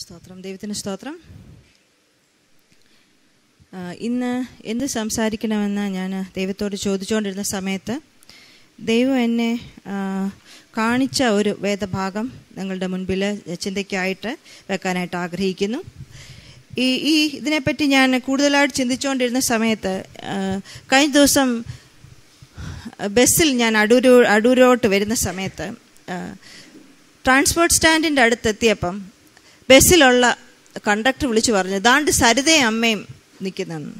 സ്തോത്രം. ദൈവത്തിന് സ്തോത്രം. ഇന്ന് എന്ത് സംസാരിക്കണമെന്ന് ഞാൻ ദൈവത്തോട് ചോദിച്ചുകൊണ്ടിരുന്ന സമയത്ത് ദൈവം എന്നെ കാണിച്ച ഒരു വേദഭാഗം നിങ്ങളുടെ മുൻപിൽ ചിന്തയ്ക്കായിട്ട് വെക്കാനായിട്ട് ആഗ്രഹിക്കുന്നു. ഈ ഈ ഇതിനെപ്പറ്റി ഞാൻ കൂടുതലായിട്ട് ചിന്തിച്ചുകൊണ്ടിരുന്ന സമയത്ത് കഴിഞ്ഞ ദിവസം ബസ്സിൽ ഞാൻ അടൂരോ അടൂരോട്ട് വരുന്ന സമയത്ത് ട്രാൻസ്പോർട്ട് സ്റ്റാൻഡിന്റെ അടുത്തെത്തിയപ്പം ബസ്സിലുള്ള കണ്ടക്ടർ വിളിച്ചു പറഞ്ഞു ദാണ്ട് സരിതയും അമ്മയും നിൽക്കുന്നെന്ന്.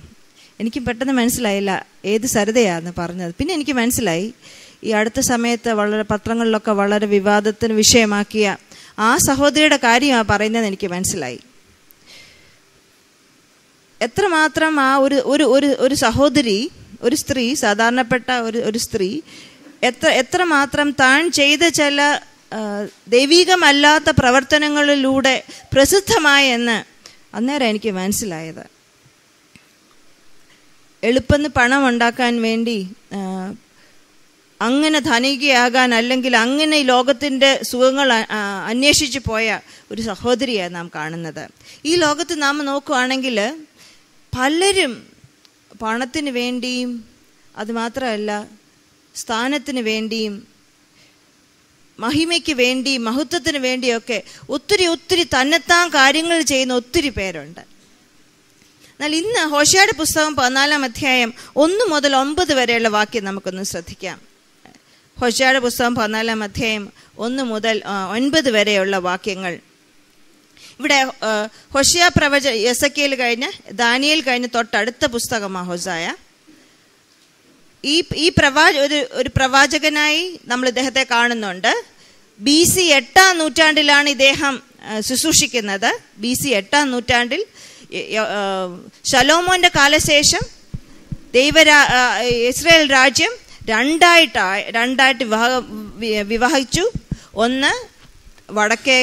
എനിക്ക് പെട്ടെന്ന് മനസ്സിലായില്ല ഏത് സരിതയാന്ന് പറഞ്ഞത്. പിന്നെ എനിക്ക് മനസ്സിലായി ഈ അടുത്ത സമയത്ത് വളരെ പത്രങ്ങളിലൊക്കെ വളരെ വിവാദത്തിന് വിഷയമാക്കിയ ആ സഹോദരിയുടെ കാര്യമാണ് പറയുന്നത് എനിക്ക് മനസ്സിലായി. എത്രമാത്രം ആ ഒരു ഒരു ഒരു ഒരു സഹോദരി ഒരു സ്ത്രീ സാധാരണപ്പെട്ട ഒരു ഒരു സ്ത്രീ എത്ര എത്രമാത്രം താൻ ചെയ്ത ചില ദൈവികമല്ലാത്ത പ്രവർത്തനങ്ങളിലൂടെ പ്രസിദ്ധമായി എന്ന് അന്നേരം എനിക്ക് മനസ്സിലായത്. എളുപ്പന്ന് പണം ഉണ്ടാക്കാൻ വേണ്ടി അങ്ങനെ ധനികയാകാൻ അല്ലെങ്കിൽ അങ്ങനെ ഈ ലോകത്തിന്റെ സുഖങ്ങൾ അന്വേഷിച്ച് പോയ ഒരു സഹോദരിയാണ് നാം കാണുന്നത്. ഈ ലോകത്ത് നാം നോക്കുകയാണെങ്കിൽ പലരും പണത്തിന് വേണ്ടിയും അതുമാത്രമല്ല സ്ഥാനത്തിന് വേണ്ടിയും മഹിമയ്ക്ക് വേണ്ടി മഹത്വത്തിന് വേണ്ടിയൊക്കെ ഒത്തിരി ഒത്തിരി തന്നെത്താൻ കാര്യങ്ങൾ ചെയ്യുന്ന ഒത്തിരി പേരുണ്ട്. എന്നാൽ ഇന്ന് ഹോഷയുടെ പുസ്തകം പതിനാലാം അധ്യായം ഒന്ന് മുതൽ ഒമ്പത് വരെയുള്ള വാക്യം നമുക്കൊന്ന് ശ്രദ്ധിക്കാം. ഹോഷയുടെ പുസ്തകം പതിനാലാം അധ്യായം ഒന്ന് മുതൽ ഒൻപത് വരെയുള്ള വാക്യങ്ങൾ. ഇവിടെ ഹൊഷിയ ഹോഷിയ പ്രവച യസക്കേൽ കഴിഞ്ഞ് ദാനിയേൽ കഴിഞ്ഞ് തൊട്ടടുത്ത പുസ്തകമാണ് ഹൊസായ. ഈ ഈ പ്രവാച ഒരു ഒരു പ്രവാചകനായി നമ്മൾ ഇദ്ദേഹത്തെ കാണുന്നുണ്ട്. ബി സി എട്ടാം നൂറ്റാണ്ടിലാണ് ഇദ്ദേഹം ശുശ്രൂഷിക്കുന്നത്. ബി സി എട്ടാം നൂറ്റാണ്ടിൽ ശലോമോന്റെ കാലശേഷം ദൈവരാ ഇസ്രയേൽ രാജ്യം രണ്ടായിട്ടാ രണ്ടായിട്ട് വിവാഹ വിവാഹിച്ചു. ഒന്ന് വടക്കേ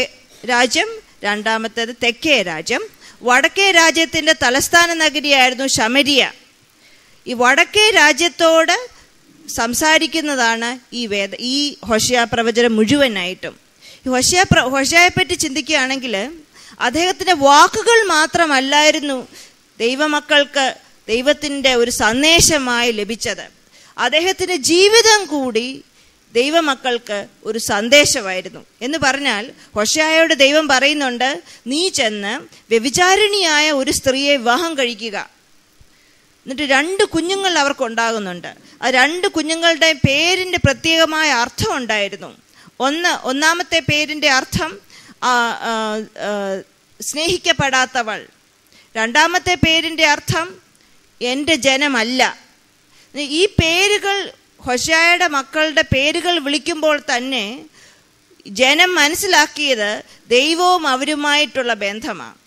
രാജ്യം രണ്ടാമത്തേത് തെക്കേ രാജ്യം. വടക്കേ രാജ്യത്തിന്റെ തലസ്ഥാന നഗരിയായിരുന്നു ശമരിയ. ഈ വടക്കേ രാജ്യത്തോട് സംസാരിക്കുന്നതാണ് ഈ വേദ ഈ ഹൊഷ്യ പ്രവചനം മുഴുവനായിട്ടും. ഹൊഷ്യ പ്ര ഹൊഷയെ പറ്റി ചിന്തിക്കുകയാണെങ്കിൽ അദ്ദേഹത്തിന്റെ വാക്കുകൾ മാത്രമല്ലായിരുന്നു ദൈവമക്കൾക്ക് ദൈവത്തിന്റെ ഒരു സന്ദേശമായി ലഭിച്ചത്. അദ്ദേഹത്തിന്റെ ജീവിതം കൂടി ദൈവമക്കൾക്ക് ഒരു സന്ദേശമായിരുന്നു. എന്ന് പറഞ്ഞാൽ ഹൊഷയായോട് ദൈവം പറയുന്നുണ്ട് നീ ചെന്ന് വ്യഭിചാരിണിയായ ഒരു സ്ത്രീയെ വിവാഹം കഴിക്കുക. എന്നിട്ട് രണ്ട് കുഞ്ഞുങ്ങൾ അവർക്ക് ഉണ്ടാകുന്നുണ്ട്. ആ രണ്ട് കുഞ്ഞുങ്ങളുടെ പേരിന്റെ പ്രത്യേകമായ അർത്ഥം ഉണ്ടായിരുന്നു. ഒന്ന് ഒന്നാമത്തെ പേരിന്റെ അർത്ഥം സ്നേഹിക്കപ്പെടാത്തവൾ. രണ്ടാമത്തെ പേരിന്റെ അർത്ഥം എന്റെ ജനമല്ല. ഈ പേരുകൾ ഹൊഷായയുടെ മക്കളുടെ പേരുകൾ വിളിക്കുമ്പോൾ തന്നെ ജനം മനസ്സിലാക്കിയത് ദൈവവും അവരുമായിട്ടുള്ള ബന്ധമാണ്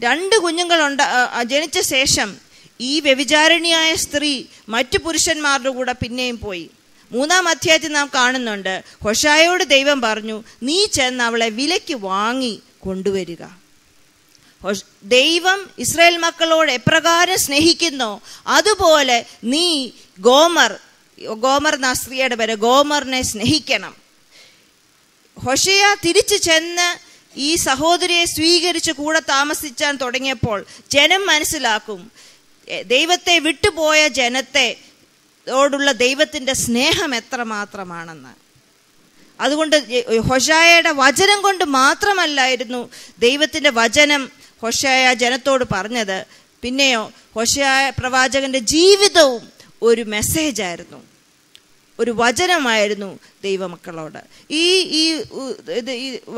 രണ്ട് കുഞ്ഞുങ്ങളുണ്ട ജനിച്ച ശേഷം ഈ വ്യഭിചാരിണിയായ സ്ത്രീ മറ്റു പുരുഷന്മാരുടെ കൂടെ പിന്നെയും പോയി. മൂന്നാം അധ്യായത്തിൽ നാം കാണുന്നുണ്ട് ഹൊഷായോട് ദൈവം പറഞ്ഞു നീ ചെന്ന് അവളെ വിലയ്ക്ക് വാങ്ങി കൊണ്ടുവരിക. ദൈവം ഇസ്രായേൽ മക്കളോട് എപ്രകാരം സ്നേഹിക്കുന്നോ അതുപോലെ നീ ഗോമർ ഗോമർ എന്ന സ്ത്രീയുടെ പേര് ഗോമറിനെ സ്നേഹിക്കണം. ഹൊഷയ തിരിച്ചു ചെന്ന് ഈ സഹോദരിയെ സ്വീകരിച്ച് കൂടെ താമസിച്ചാൻ തുടങ്ങിയപ്പോൾ ജനം മനസ്സിലാക്കും ദൈവത്തെ വിട്ടുപോയ ജനത്തെ ഓടുള്ള ദൈവത്തിന്റെ സ്നേഹം എത്രമാത്രമാണെന്ന്. അതുകൊണ്ട് ഹൊഷായയുടെ വചനം കൊണ്ട് മാത്രമല്ലായിരുന്നു ദൈവത്തിന്റെ വചനം ഹൊഷായ ജനത്തോട് പറഞ്ഞത്. പിന്നെയോ ഹൊഷായ പ്രവാചകന്റെ ജീവിതവും ഒരു മെസ്സേജായിരുന്നു. ഒരു വചനമായിരുന്നു ദൈവമക്കളോട്. ഈ ഈ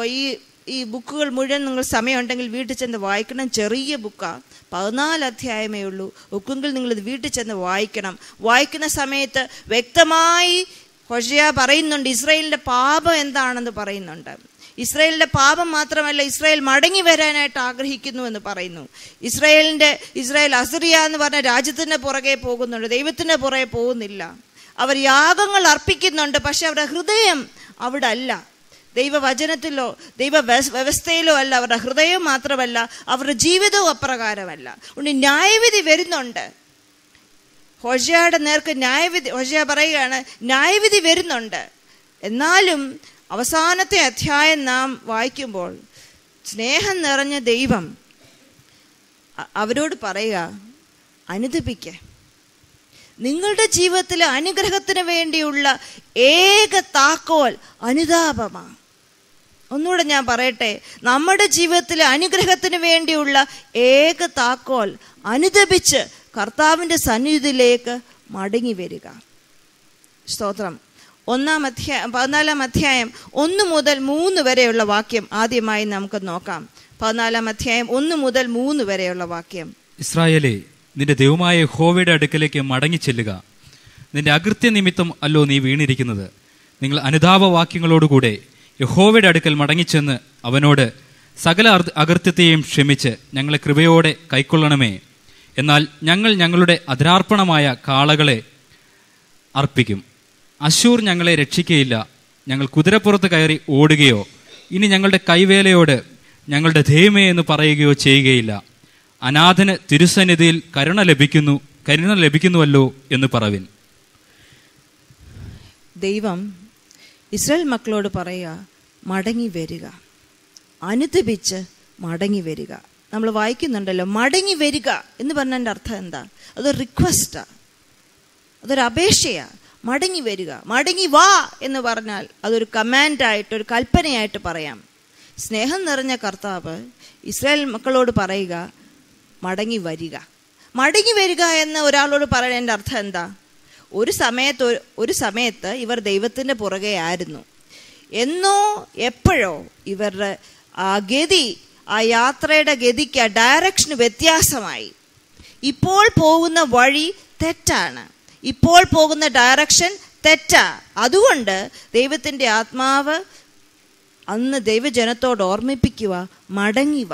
ഈ ഈ ബുക്കുകൾ മുഴുവൻ നിങ്ങൾ സമയമുണ്ടെങ്കിൽ വീട്ടിൽ ചെന്ന് വായിക്കണം. ചെറിയ ബുക്കാണ് പതിനാല് അധ്യായമേ ഉള്ളൂ. ഒക്കെങ്കിൽ ഇത് വീട്ടിൽ ചെന്ന് വായിക്കണം. വായിക്കുന്ന സമയത്ത് വ്യക്തമായി ഹൊഷയ പറയുന്നുണ്ട് ഇസ്രയേലിന്റെ പാപം എന്താണെന്ന് പറയുന്നുണ്ട്. ഇസ്രയേലിന്റെ പാപം മാത്രമല്ല ഇസ്രായേൽ മടങ്ങി വരാനായിട്ട് ആഗ്രഹിക്കുന്നു എന്ന് പറയുന്നു. ഇസ്രായേലിന്റെ ഇസ്രായേൽ അസറിയ എന്ന് പറഞ്ഞ രാജ്യത്തിന്റെ പുറകെ പോകുന്നുണ്ട്. ദൈവത്തിന്റെ പുറകെ പോകുന്നില്ല. അവർ യാഗങ്ങൾ അർപ്പിക്കുന്നുണ്ട് പക്ഷെ അവരുടെ ഹൃദയം അവിടെ അല്ല. ദൈവവചനത്തിലോ ദൈവ വ്യവസ്ഥയിലോ അല്ല അവരുടെ ഹൃദയം മാത്രമല്ല അവരുടെ ജീവിതവും അപ്രകാരമല്ല. ഉണ്ട് ന്യായവിധി വരുന്നുണ്ട്. ഹൊഷയുടെ നേർക്ക് ന്യായവിധി ഹൊഷയ പറയുകയാണ് ന്യായവിധി വരുന്നുണ്ട്. എന്നാലും അവസാനത്തെ അധ്യായം നാം വായിക്കുമ്പോൾ സ്നേഹം നിറഞ്ഞ ദൈവം അവരോട് പറയുക അനുദപിക്ക. നിങ്ങളുടെ ജീവിതത്തിലെ അനുഗ്രഹത്തിന് വേണ്ടിയുള്ള ഏക താക്കോൽ അനുതാപമാണ്. ഒന്നുകൂടെ ഞാൻ പറയട്ടെ. നമ്മുടെ ജീവിതത്തിലെ അനുഗ്രഹത്തിന് വേണ്ടിയുള്ള ഏക താക്കോൽ അനുദപിച്ച് കർത്താവിന്റെ സന്നിധിയിലേക്ക് മടങ്ങി വരിക. സ്തോത്രം. ഒന്നാം അധ്യായം പതിനാലാം അധ്യായം ഒന്ന് മുതൽ മൂന്ന് വരെയുള്ള വാക്യം ആദ്യമായി നമുക്ക് നോക്കാം. പതിനാലാം അധ്യായം ഒന്ന് മുതൽ മൂന്ന് വരെയുള്ള വാക്യം. ഇസ്രായേലേ നിന്റെ ദൈവമായ ഹോവയുടെ അടുക്കലേക്ക് മടങ്ങിച്ചെല്ലുക നിന്റെ അകൃത്യ നിമിത്തം അല്ലോ നീ വീണിരിക്കുന്നത്. നിങ്ങൾ അനുതാപവാക്യങ്ങളോടുകൂടെ യഹോവയുടെ അടുക്കൽ മടങ്ങിച്ചെന്ന് അവനോട് സകല അകൃത്യത്തെയും ക്ഷമിച്ച് ഞങ്ങളെ കൃപയോടെ കൈക്കൊള്ളണമേ. എന്നാൽ ഞങ്ങൾ ഞങ്ങളുടെ അതിരാർപ്പണമായ കാളകളെ അർപ്പിക്കും. അശൂർ ഞങ്ങളെ രക്ഷിക്കയില്ല. ഞങ്ങൾ കുതിരപ്പുറത്ത് കയറി ഓടുകയോ ഇനി ഞങ്ങളുടെ കൈവേലയോട് ഞങ്ങളുടെ ധേമേ എന്ന് പറയുകയോ ചെയ്യുകയില്ല. അനാഥന് തിരുസന്നിധിയിൽ കരുണ ലഭിക്കുന്നു കരുണ ലഭിക്കുന്നുവല്ലോ എന്ന് പറവിൻ. ദൈവം ഇസ്രായേൽ മക്കളോട് പറയുക മടങ്ങി വരിക. അനുദപിച്ച് മടങ്ങി വരിക. നമ്മൾ വായിക്കുന്നുണ്ടല്ലോ മടങ്ങി വരിക എന്ന് പറഞ്ഞതിന്റെ അർത്ഥം എന്താ? അതൊരു റിക്വസ്റ്റാണ് അതൊരു അപേക്ഷയാണ് മടങ്ങി വരിക. മടങ്ങി വാ എന്ന് പറഞ്ഞാൽ അതൊരു കമാൻഡായിട്ട് ഒരു കൽപ്പനയായിട്ട് പറയാം. സ്നേഹം നിറഞ്ഞ കർത്താവ് ഇസ്രായേൽ മക്കളോട് പറയുക മടങ്ങി വരിക. മടങ്ങി വരിക എന്ന് ഒരാളോട് പറയുന്നതിന്റെ അർത്ഥം എന്താ? ഒരു സമയത്ത് ഒരു- സമയത്ത് ഇവർ ദൈവത്തിന്റെ പുറകെ ആയിരുന്നു. എന്നോ എപ്പോഴോ ഇവരുടെ ആ ഗതി ആ യാത്രയുടെ ഗതിക്ക് ആ ഡയറക്ഷന് വ്യത്യാസമായി. ഇപ്പോൾ പോകുന്ന വഴി തെറ്റാണ്. ഇപ്പോൾ പോകുന്ന ഡയറക്ഷൻ തെറ്റാ. അതുകൊണ്ട് ദൈവത്തിന്റെ ആത്മാവ് അന്ന് ദൈവജനത്തോട് ഓർമ്മിപ്പിക്കുക മടങ്ങിവ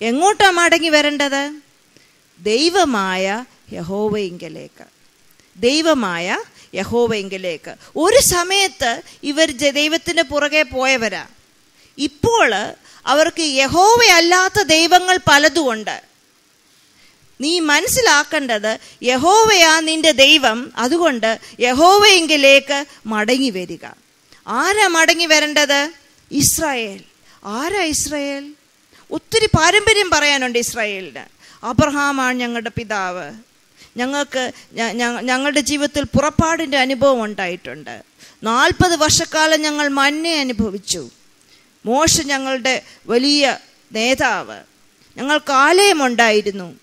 എങ്ങോട്ടാ മടങ്ങി വരേണ്ടത്? ദൈവമായ യഹോവയിങ്കലേക്ക്. ദൈവമായ യഹോവയെങ്കിലേക്ക് ഒരു സമയത്ത് ഇവർ ദൈവത്തിന് പുറകെ പോയവരാ. ഇപ്പോൾ അവർക്ക് യഹോവയല്ലാത്ത ദൈവങ്ങൾ പലതുമുണ്ട്. നീ മനസ്സിലാക്കേണ്ടത് യഹോവയാ നിന്റെ ദൈവം. അതുകൊണ്ട് യഹോവയെങ്കിലേക്ക് മടങ്ങി വരിക. ആരാ മടങ്ങി വരേണ്ടത്? ഇസ്രായേൽ. ആരാ ഇസ്രായേൽ? ഒത്തിരി പാരമ്പര്യം പറയാനുണ്ട് ഇസ്രായേലിന്. അബ്രഹാമാണ് ഞങ്ങളുടെ പിതാവ്. ഞങ്ങൾക്ക് ഞങ്ങളുടെ ജീവിതത്തിൽ പുറപ്പാടിന്റെ അനുഭവം ഉണ്ടായിട്ടുണ്ട്. നാൽപ്പത് വർഷക്കാലം ഞങ്ങൾ മഞ്ഞെ അനുഭവിച്ചു. മോശ ഞങ്ങളുടെ വലിയ നേതാവ്. ഞങ്ങൾക്ക് ആലയമുണ്ടായിരുന്നു.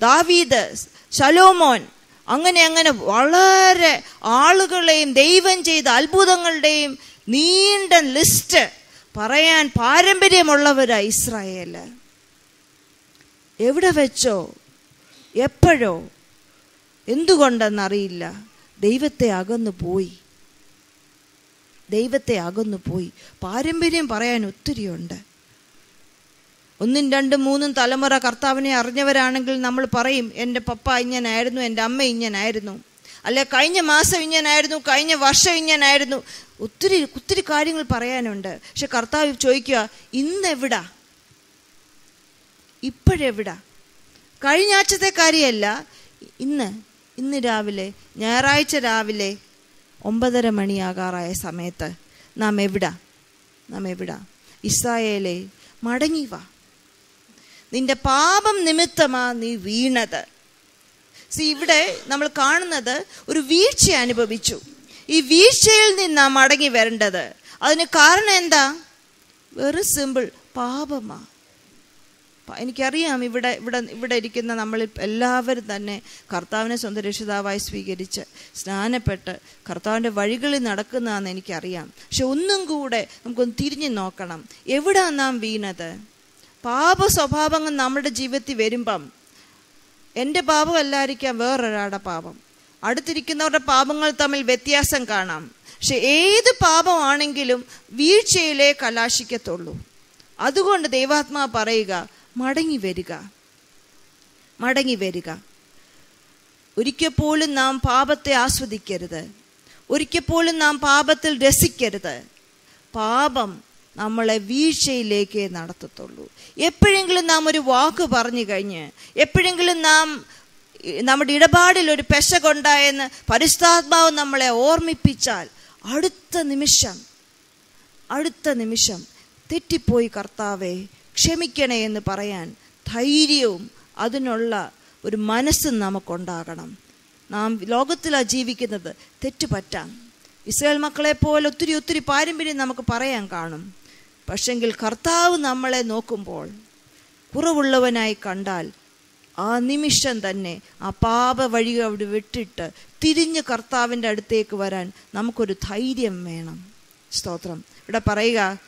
ദാവീദ് ശലോമോൻ അങ്ങനെ അങ്ങനെ വളരെ ആളുകളെയും ദൈവം ചെയ്ത അത്ഭുതങ്ങളുടെയും നീണ്ട ലിസ്റ്റ് പറയാൻ പാരമ്പര്യമുള്ളവരാ ഇസ്രായേൽ എവിടെ വെച്ചോ? എപ്പോഴോ? എന്തുകൊണ്ടെന്നറിയില്ല. ദൈവത്തെ അകന്നു പോയി. ദൈവത്തെ അകന്നു പോയി. പാരമ്പര്യം പറയാൻ ഒത്തിരിയുണ്ട്. ഒന്നും രണ്ടും മൂന്നും തലമുറ കർത്താവിനെ അറിഞ്ഞവരാണെങ്കിൽ നമ്മൾ പറയും എന്റെ പപ്പ ഇങ്ങനായിരുന്നു എന്റെ അമ്മ ഇങ്ങനായിരുന്നു. അല്ലെ കഴിഞ്ഞ മാസം ഇങ്ങനായിരുന്നു കഴിഞ്ഞ വർഷം ഇങ്ങനായിരുന്നു. ഒത്തിരി ഒത്തിരി കാര്യങ്ങൾ പറയാനുണ്ട്. പക്ഷെ കർത്താവ് ചോദിക്കുക ഇന്നെവിടാ? ഇപ്പോഴെവിടാ? കഴിഞ്ഞ ആഴ്ചത്തെ കാര്യമല്ല ഇന്ന്. ഇന്ന് രാവിലെ ഞായറാഴ്ച രാവിലെ ഒമ്പതര മണിയാകാറായ സമയത്ത് നാം എവിടാ? നാം എവിടാ? ഇസ്രായേലെ മടങ്ങി വാ. നിന്റെ പാപം നിമിത്തമാ നീ വീണത്. സി ഇവിടെ നമ്മൾ കാണുന്നത് ഒരു വീഴ്ച അനുഭവിച്ചു. ഈ വീഴ്ചയിൽ നിന്നാ മടങ്ങി വരേണ്ടത്. അതിന് കാരണം എന്താ? വെറും സിമ്പിൾ പാപമാ. പ- എനിക്കറിയാം ഇവിടെ ഇവിടെ ഇവിടെ ഇരിക്കുന്ന നമ്മളിൽ എല്ലാവരും തന്നെ കർത്താവിനെ സ്വന്തം രക്ഷിതാവായി സ്വീകരിച്ച് സ്നാനപ്പെട്ട് കർത്താവിന്റെ വഴികളിൽ നടക്കുന്നതാണെന്ന് എനിക്കറിയാം. പക്ഷെ ഒന്നും കൂടെ നമുക്കൊന്ന് തിരിഞ്ഞു നോക്കണം. എവിടെ നാം വീണത്? പാപ സ്വഭാവങ്ങൾ നമ്മുടെ ജീവിതത്തിൽ വരുമ്പം എന്റെ പാപം അല്ലായിരിക്കാം വേറൊരാളുടെ പാപം. അടുത്തിരിക്കുന്നവരുടെ പാപങ്ങൾ തമ്മിൽ വ്യത്യാസം കാണാം. പക്ഷെ ഏത് പാപമാണെങ്കിലും വീഴ്ചയിലേ കലാശിക്കത്തുള്ളൂ. അതുകൊണ്ട് ദൈവാത്മാ പറയുക മടങ്ങി വരിക. മടങ്ങി വരിക. ഒരിക്കൽ പോലും നാം പാപത്തെ ആസ്വദിക്കരുത്. ഒരിക്കൽ പോലും നാം പാപത്തിൽ രസിക്കരുത്. പാപം നമ്മളെ വീഴ്ചയിലേക്ക് നടത്തത്തുള്ളൂ. എപ്പോഴെങ്കിലും നാം ഒരു വാക്ക് പറഞ്ഞു കഴിഞ്ഞ് എപ്പോഴെങ്കിലും നാം നമ്മുടെ ഇടപാടിൽ ഒരു പെശകൊണ്ടായെന്ന് പരിസ്ഥാത്മാവ് നമ്മളെ ഓർമ്മിപ്പിച്ചാൽ അടുത്ത നിമിഷം അടുത്ത നിമിഷം തെറ്റിപ്പോയി കർത്താവെ ക്ഷമിക്കണേ എന്ന് പറയാൻ ധൈര്യവും അതിനുള്ള ഒരു മനസ്സും നമുക്കുണ്ടാകണം. നാം ലോകത്തിലാണ് ജീവിക്കുന്നത് തെറ്റുപറ്റാം. ഇസ്രായേൽ മക്കളെ പോലെ ഒത്തിരി ഒത്തിരി പാരമ്പര്യം നമുക്ക് പറയാൻ കാണും. പക്ഷെങ്കിൽ കർത്താവ് നമ്മളെ നോക്കുമ്പോൾ കുറവുള്ളവനായി കണ്ടാൽ ആ നിമിഷം തന്നെ ആ പാപ വഴി അവിടെ വിട്ടിട്ട് തിരിഞ്ഞ് കർത്താവിന്റെ അടുത്തേക്ക് വരാൻ നമുക്കൊരു ധൈര്യം വേണം. സ്തോത്രം. ഇവിടെ പറയുക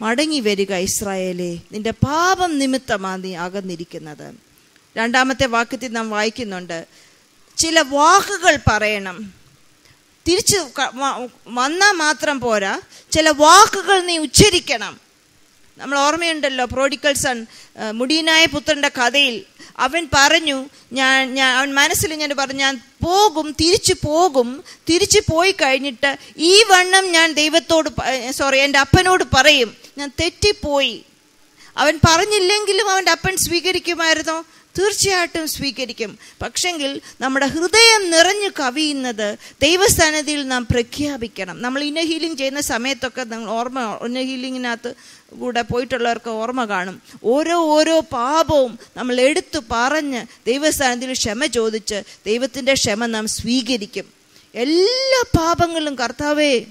മടങ്ങി വരിക ഇസ്രായേലെ നിന്റെ പാപം നിമിത്തമാണ് നീ അകന്നിരിക്കുന്നത്. രണ്ടാമത്തെ വാക്യത്തിൽ നാം വായിക്കുന്നുണ്ട് ചില വാക്കുകൾ പറയണം. തിരിച്ച് വന്നാൽ മാത്രം പോരാ ചില വാക്കുകൾ നീ ഉച്ചരിക്കണം. നമ്മൾ ഓർമ്മയുണ്ടല്ലോ പ്രോഡിക്കൽ സൺ മുടിയനായ പുത്രന്റെ കഥയിൽ അവൻ പറഞ്ഞു ഞാൻ ഞാൻ അവൻ മനസ്സിൽ ഞാൻ പറഞ്ഞു ഞാൻ പോകും തിരിച്ചു പോകും തിരിച്ചു പോയി കഴിഞ്ഞിട്ട് ഈ വണ്ണം ഞാൻ ദൈവത്തോട് സോറി എന്റെ അപ്പനോട് പറയും. ഞാൻ തെറ്റിപ്പോയി. അവൻ പറഞ്ഞില്ലെങ്കിലും അവന്റെ അപ്പൻ സ്വീകരിക്കുമായിരുന്നോ? തീർച്ചയായിട്ടും സ്വീകരിക്കും. പക്ഷെങ്കിൽ നമ്മുടെ ഹൃദയം നിറഞ്ഞു കവിയുന്നത് ദൈവസ്ഥാനത്തിൽ നാം പ്രഖ്യാപിക്കണം. നമ്മൾ ഇന്ന ഹീലിംഗ് ചെയ്യുന്ന സമയത്തൊക്കെ നിങ്ങൾ ഓർമ്മ ഇന്ന ഹീലിങ്ങിനകത്ത് കൂടെ പോയിട്ടുള്ളവർക്ക് ഓർമ്മ കാണും. ഓരോ ഓരോ പാപവും നമ്മൾ എടുത്തു പറഞ്ഞ് ദൈവസ്ഥാനത്തിൽ ക്ഷമ ചോദിച്ച് ദൈവത്തിന്റെ ക്ഷമ നാം സ്വീകരിക്കും. എല്ലാ പാപങ്ങളും കർത്താവേ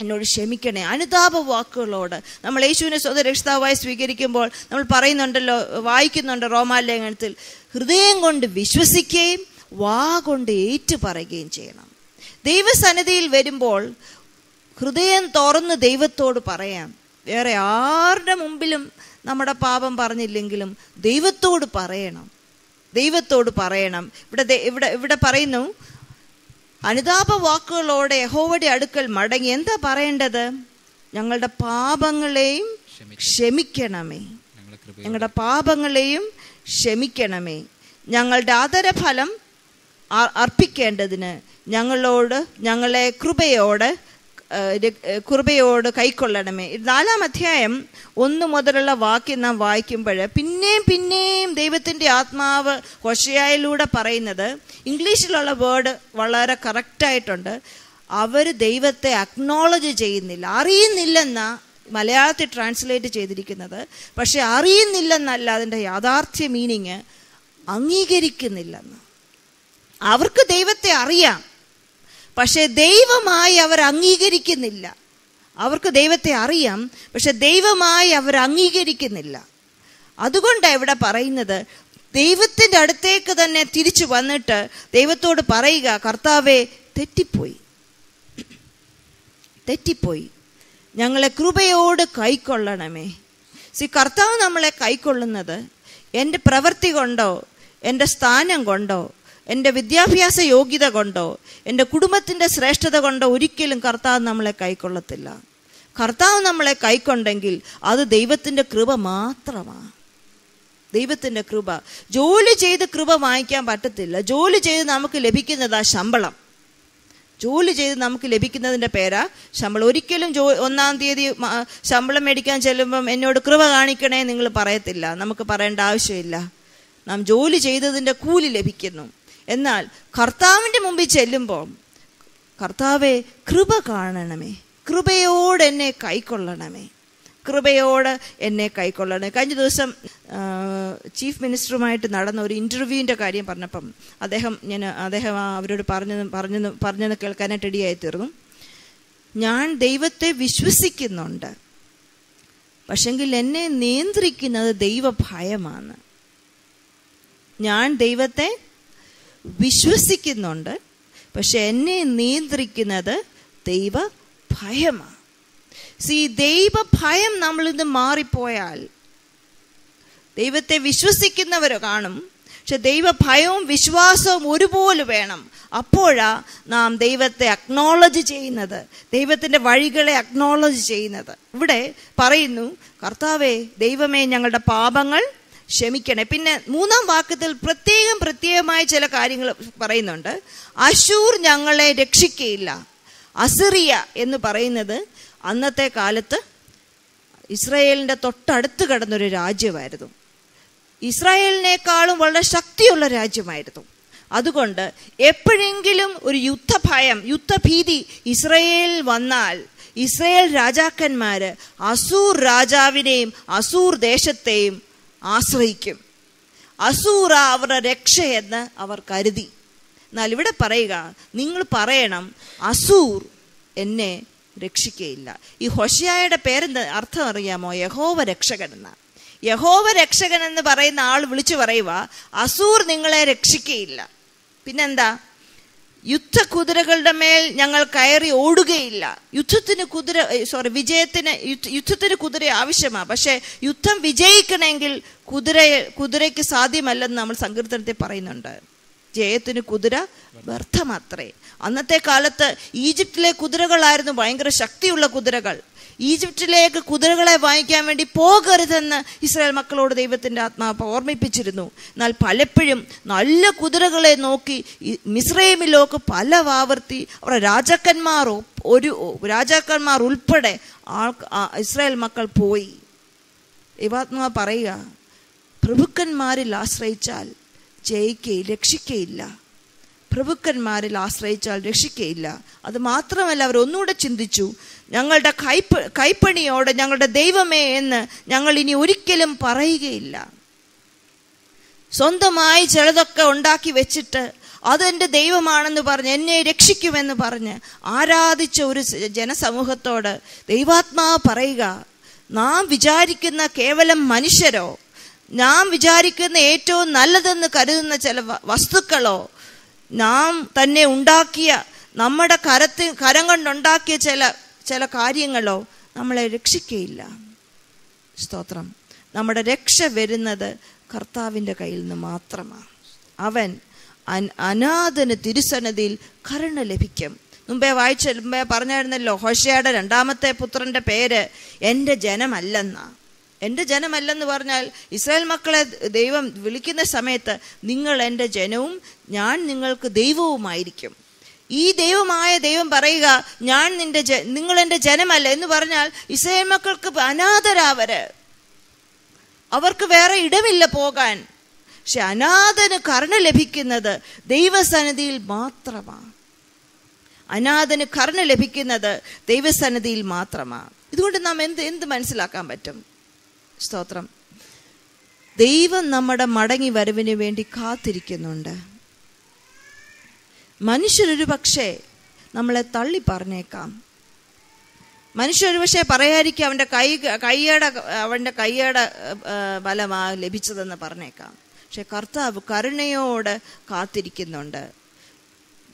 എന്നോട് ക്ഷമിക്കണേ. അനുതാപ വാക്കുകളോട് നമ്മൾ യേശുവിനെ സ്വന്തം രക്ഷിതാവായി സ്വീകരിക്കുമ്പോൾ നമ്മൾ പറയുന്നുണ്ടല്ലോ വായിക്കുന്നുണ്ട് റോമാലേഖനത്തിൽ ഹൃദയം കൊണ്ട് വിശ്വസിക്കുകയും വാ കൊണ്ട് ഏറ്റു പറയുകയും ചെയ്യണം. ദൈവസന്നിധിയിൽ വരുമ്പോൾ ഹൃദയം തുറന്ന് ദൈവത്തോട് പറയാം. വേറെ ആരുടെ മുമ്പിലും നമ്മുടെ പാപം പറഞ്ഞില്ലെങ്കിലും ദൈവത്തോട് പറയണം. ദൈവത്തോട് പറയണം. ഇവിടെ ഇവിടെ ഇവിടെ പറയുന്നു അനുതാപ വാക്കുകളോടെ യഹോവയുടെ അടുക്കൽ മടങ്ങി എന്താ പറയേണ്ടത്? ഞങ്ങളുടെ പാപങ്ങളെയും ക്ഷമിക്കണമേ. ഞങ്ങളുടെ പാപങ്ങളെയും ക്ഷമിക്കണമേ. ഞങ്ങളുടെ ആദരഫലം അർപ്പിക്കേണ്ടതിന് ഞങ്ങളോട് ഞങ്ങളെ കൃപയോട് കൃപയോട് കൈക്കൊള്ളണമേ. നാലാം അധ്യായം ഒന്ന് മുതലുള്ള വാക്യം നാം വായിക്കുമ്പോൾ പിന്നെയും പിന്നെയും ദൈവത്തിന്റെ ആത്മാവ് ഹൊഷയായിലൂടെ പറയുന്നത് ഇംഗ്ലീഷിലുള്ള വേർഡ് വളരെ കറക്റ്റായിട്ടുണ്ട് അവർ ദൈവത്തെ അക്നോളജ് ചെയ്യുന്നില്ല. അറിയുന്നില്ലെന്ന മലയാളത്തിൽ ട്രാൻസ്ലേറ്റ് ചെയ്തിരിക്കുന്നത്. പക്ഷെ അറിയുന്നില്ലെന്നല്ല അതിന്റെ യാഥാർത്ഥ്യ മീനിങ് അംഗീകരിക്കുന്നില്ലെന്ന്. അവർക്ക് ദൈവത്തെ അറിയാം. പക്ഷെ ദൈവമായി അവർ അംഗീകരിക്കുന്നില്ല. അവർക്ക് ദൈവത്തെ അറിയാം പക്ഷെ ദൈവമായി അവർ അംഗീകരിക്കുന്നില്ല. അതുകൊണ്ടാണ് ഇവിടെ പറയുന്നത് ദൈവത്തിന്റെ അടുത്തേക്ക് തന്നെ തിരിച്ചു വന്നിട്ട് ദൈവത്തോട് പറയുക കർത്താവെ തെറ്റിപ്പോയി. തെറ്റിപ്പോയി. ഞങ്ങളെ കൃപയോട് കൈക്കൊള്ളണമേ. സി കർത്താവ് നമ്മളെ കൈക്കൊള്ളുന്നത് എന്റെ പ്രവൃത്തി കൊണ്ടോ എന്റെ സ്ഥാനം കൊണ്ടോ എന്റെ വിദ്യാഭ്യാസ യോഗ്യത കൊണ്ടോ എന്റെ കുടുംബത്തിന്റെ ശ്രേഷ്ഠത കൊണ്ടോ ഒരിക്കലും കർത്താവ് നമ്മളെ കൈക്കൊള്ളത്തില്ല. കർത്താവ് നമ്മളെ കൈക്കൊണ്ടെങ്കിൽ അത് ദൈവത്തിന്റെ കൃപ മാത്രമാണ് ദൈവത്തിന്റെ കൃപ. ജോലി ചെയ്ത് കൃപ വാങ്ങിക്കാൻ പറ്റത്തില്ല. ജോലി ചെയ്ത് നമുക്ക് ലഭിക്കുന്നതാ ശമ്പളം. ജോലി ചെയ്ത് നമുക്ക് ലഭിക്കുന്നതിന്റെ പേരാ ശമ്പളം. ഒരിക്കലും ജോ ഒന്നാം തീയതി ശമ്പളം മേടിക്കാൻ ചെല്ലുമ്പം എന്നോട് കൃപ കാണിക്കണേ നിങ്ങൾ പറയത്തില്ല. നമുക്ക് പറയേണ്ട ആവശ്യമില്ല. നാം ജോലി ചെയ്തതിന്റെ കൂലി ലഭിക്കുന്നു. എന്നാൽ കർത്താവിന്റെ മുമ്പിൽ ചെല്ലുമ്പോൾ കർത്താവെ കൃപ കാണണമേ. കൃപയോട് എന്നെ കൈക്കൊള്ളണമേ. കൃപയോട് എന്നെ കൈക്കൊള്ളണേ കഴിഞ്ഞ ദിവസം ചീഫ് മിനിസ്റ്ററുമായിട്ട് നടന്ന ഒരു ഇന്റർവ്യൂവിന്റെ കാര്യം പറഞ്ഞപ്പം അദ്ദേഹം ഞാൻ അദ്ദേഹം അവരോട് പറഞ്ഞത് പറഞ്ഞു പറഞ്ഞെന്ന് കേൾക്കാനായിട്ട് റെഡിയായി തീർന്നു ഞാൻ ദൈവത്തെ വിശ്വസിക്കുന്നുണ്ട്. പക്ഷെങ്കിൽ എന്നെ നിയന്ത്രിക്കുന്നത് ദൈവഭയമാണ്. ഞാൻ ദൈവത്തെ വിശ്വസിക്കുന്നുണ്ട്. പക്ഷെ എന്നെ നിയന്ത്രിക്കുന്നത് ദൈവ ഭയമാണ് സി ദൈവ ഭയം നമ്മളിന്ന് മാറിപ്പോയാൽ ദൈവത്തെ വിശ്വസിക്കുന്നവർ കാണും. പക്ഷെ ദൈവ ഭയവും വിശ്വാസവും ഒരുപോലെ വേണം. അപ്പോഴാ നാം ദൈവത്തെ അക്നോളജ് ചെയ്യുന്നത്. ദൈവത്തിന്റെ വഴികളെ അക്നോളജ് ചെയ്യുന്നത്. ഇവിടെ പറയുന്നു കർത്താവേ ദൈവമേ ഞങ്ങളുടെ പാപങ്ങൾ ക്ഷമിക്കണേ. പിന്നെ മൂന്നാം വാക്യത്തിൽ പ്രത്യേകം പ്രത്യേകമായ ചില കാര്യങ്ങൾ പറയുന്നുണ്ട്. അശൂർ ഞങ്ങളെ രക്ഷിക്കയില്ല. അസിറിയ എന്ന് പറയുന്നത് അന്നത്തെ കാലത്ത് ഇസ്രായേലിന്റെ തൊട്ടടുത്ത് കിടന്നൊരു രാജ്യമായിരുന്നു. ഇസ്രായേലിനേക്കാളും വളരെ ശക്തിയുള്ള രാജ്യമായിരുന്നു. അതുകൊണ്ട് എപ്പോഴെങ്കിലും ഒരു യുദ്ധഭയം യുദ്ധഭീതി ഇസ്രയേൽ വന്നാൽ ഇസ്രയേൽ രാജാക്കന്മാർ അസൂർ രാജാവിനെയും അസൂർ ദേശത്തെയും ആശ്രയിക്കും. അസൂറ അവരുടെ രക്ഷയെന്ന് അവർ കരുതി. എന്നാൽ ഇവിടെ പറയുക നിങ്ങൾ പറയണം അസൂർ എന്നെ രക്ഷിക്കയില്ല. ഈ ഹൊഷയായുടെ പേരെന്ത് അർത്ഥം അറിയാമോ? യഹോവ രക്ഷകൻ യഹോവ രക്ഷകൻ എന്ന് പറയുന്ന ആൾ വിളിച്ചു പറയുക അസൂർ നിങ്ങളെ രക്ഷിക്കയില്ല. പിന്നെന്താ? യുദ്ധ കുതിരകളുടെ മേൽ ഞങ്ങൾ കയറി ഓടുകയില്ല. യുദ്ധത്തിന് കുതിര സോറി വിജയത്തിന് യുദ്ധ- യുദ്ധത്തിന് കുതിര ആവശ്യമാണ് പക്ഷേ യുദ്ധം വിജയിക്കണമെങ്കിൽ കുതിര കുതിരയ്ക്ക് സാധ്യമല്ലെന്ന് നമ്മൾ സങ്കീർത്തനത്തിൽ പറയുന്നുണ്ട്. ജയത്തിന് കുതിര വ്യർത്ഥമാത്രേ. അന്നത്തെ കാലത്ത് ഈജിപ്തിലെ കുതിരകളായിരുന്നു ഭയങ്കര ശക്തിയുള്ള കുതിരകൾ. ഈജിപ്തിലേക്ക് കുതിരകളെ വാങ്ങിക്കാൻ വേണ്ടി പോകരുതെന്ന് ഇസ്രായേൽ മക്കളോട് ദൈവത്തിന്റെ ആത്മാവ് ഓർമ്മിപ്പിച്ചിരുന്നു. എന്നാൽ പലപ്പോഴും നല്ല കുതിരകളെ നോക്കി മിസ്രൈമിലൊക്കെ മിസ്രൈമിലേക്ക് പല വാവർത്തി അവരുടെ രാജാക്കന്മാർ ഒരു രാജാക്കന്മാർ ഉൾപ്പെടെ ആൾ ഇസ്രായേൽ മക്കൾ പോയി. ദൈവാത്മാവ് പറയുക പ്രഭുക്കന്മാരിൽ ആശ്രയിച്ചാൽ ജയിക്കേ രക്ഷിക്കയില്ല പ്രഭുക്കന്മാരിൽ ആശ്രയിച്ചാൽ രക്ഷിക്കയില്ല. അത് മാത്രമല്ല അവർ ഒന്നുകൂടെ ചിന്തിച്ചു ഞങ്ങളുടെ കൈപ്പ കൈപ്പണിയോടെ ഞങ്ങളുടെ ദൈവമേ എന്ന് ഞങ്ങൾ ഇനി ഒരിക്കലും പറയുകയില്ല. സ്വന്തമായി ചിലതൊക്കെ ഉണ്ടാക്കി വെച്ചിട്ട് അതെന്റെ ദൈവമാണെന്ന് പറഞ്ഞ് എന്നെ രക്ഷിക്കുമെന്ന് പറഞ്ഞ് ആരാധിച്ച ഒരു ജനസമൂഹത്തോട് ദൈവാത്മാവ് പറയുക നാം വിചാരിക്കുന്ന കേവലം മനുഷ്യരോ? നാം വിചാരിക്കുന്ന ഏറ്റവും നല്ലതെന്ന് കരുതുന്ന ചില വസ്തുക്കളോ? നാം തന്നെ ഉണ്ടാക്കിയ നമ്മുടെ കരത്തിൽ കരം കൊണ്ടുണ്ടാക്കിയ ചില ചില കാര്യങ്ങളോ നമ്മളെ രക്ഷിക്കയില്ല. സ്തോത്രം. നമ്മുടെ രക്ഷ വരുന്നത് കർത്താവിന്റെ കയ്യിൽ നിന്ന് മാത്രമാണ്. അവൻ അനാഥന് തിരുസന്നതിയിൽ കരുണ ലഭിക്കും. മുമ്പേ വായിച്ച മുമ്പേ പറഞ്ഞായിരുന്നല്ലോ ഹോഷയുടെ രണ്ടാമത്തെ പുത്രന്റെ പേര് എന്റെ ജനമല്ലെന്നാ. എന്റെ ജനമല്ലെന്ന് പറഞ്ഞാൽ ഇസ്രായേൽ മക്കളെ ദൈവം വിളിക്കുന്ന സമയത്ത് നിങ്ങൾ എന്റെ ജനവും ഞാൻ നിങ്ങൾക്ക് ദൈവവുമായിരിക്കും. ഈ ദൈവമായ ദൈവം പറയുക ഞാൻ നിന്റെ ജ നിങ്ങൾ എന്റെ ജനമല്ല എന്ന് പറഞ്ഞാൽ ഇസ്രായേൽ മക്കൾക്ക് അനാഥരാവര്. അവർക്ക് വേറെ ഇടമില്ല പോകാൻ. പക്ഷെ അനാഥന് കരുണ ലഭിക്കുന്നത് ദൈവസന്നിധിയിൽ മാത്രമാണ്. അനാഥന് കരുണ ലഭിക്കുന്നത് ദൈവസന്നിധിയിൽ മാത്രമാണ്. ഇതുകൊണ്ട് നാം എന്ത് എന്ത് മനസ്സിലാക്കാൻ പറ്റും? സ്തോത്രം. ദൈവം നമ്മുടെ മടങ്ങി വരവിന് വേണ്ടി കാത്തിരിക്കുന്നുണ്ട്. മനുഷ്യരൊരു പക്ഷേ നമ്മളെ തള്ളി പറഞ്ഞേക്കാം. ഒരു പക്ഷേ പറയായിരിക്കും അവന്റെ കൈ കൈയുടെ അവന്റെ കൈയുടെ ബലമാ ലഭിച്ചതെന്ന് പറഞ്ഞേക്കാം. പക്ഷെ കർത്താവ് കരുണയോട് കാത്തിരിക്കുന്നുണ്ട്.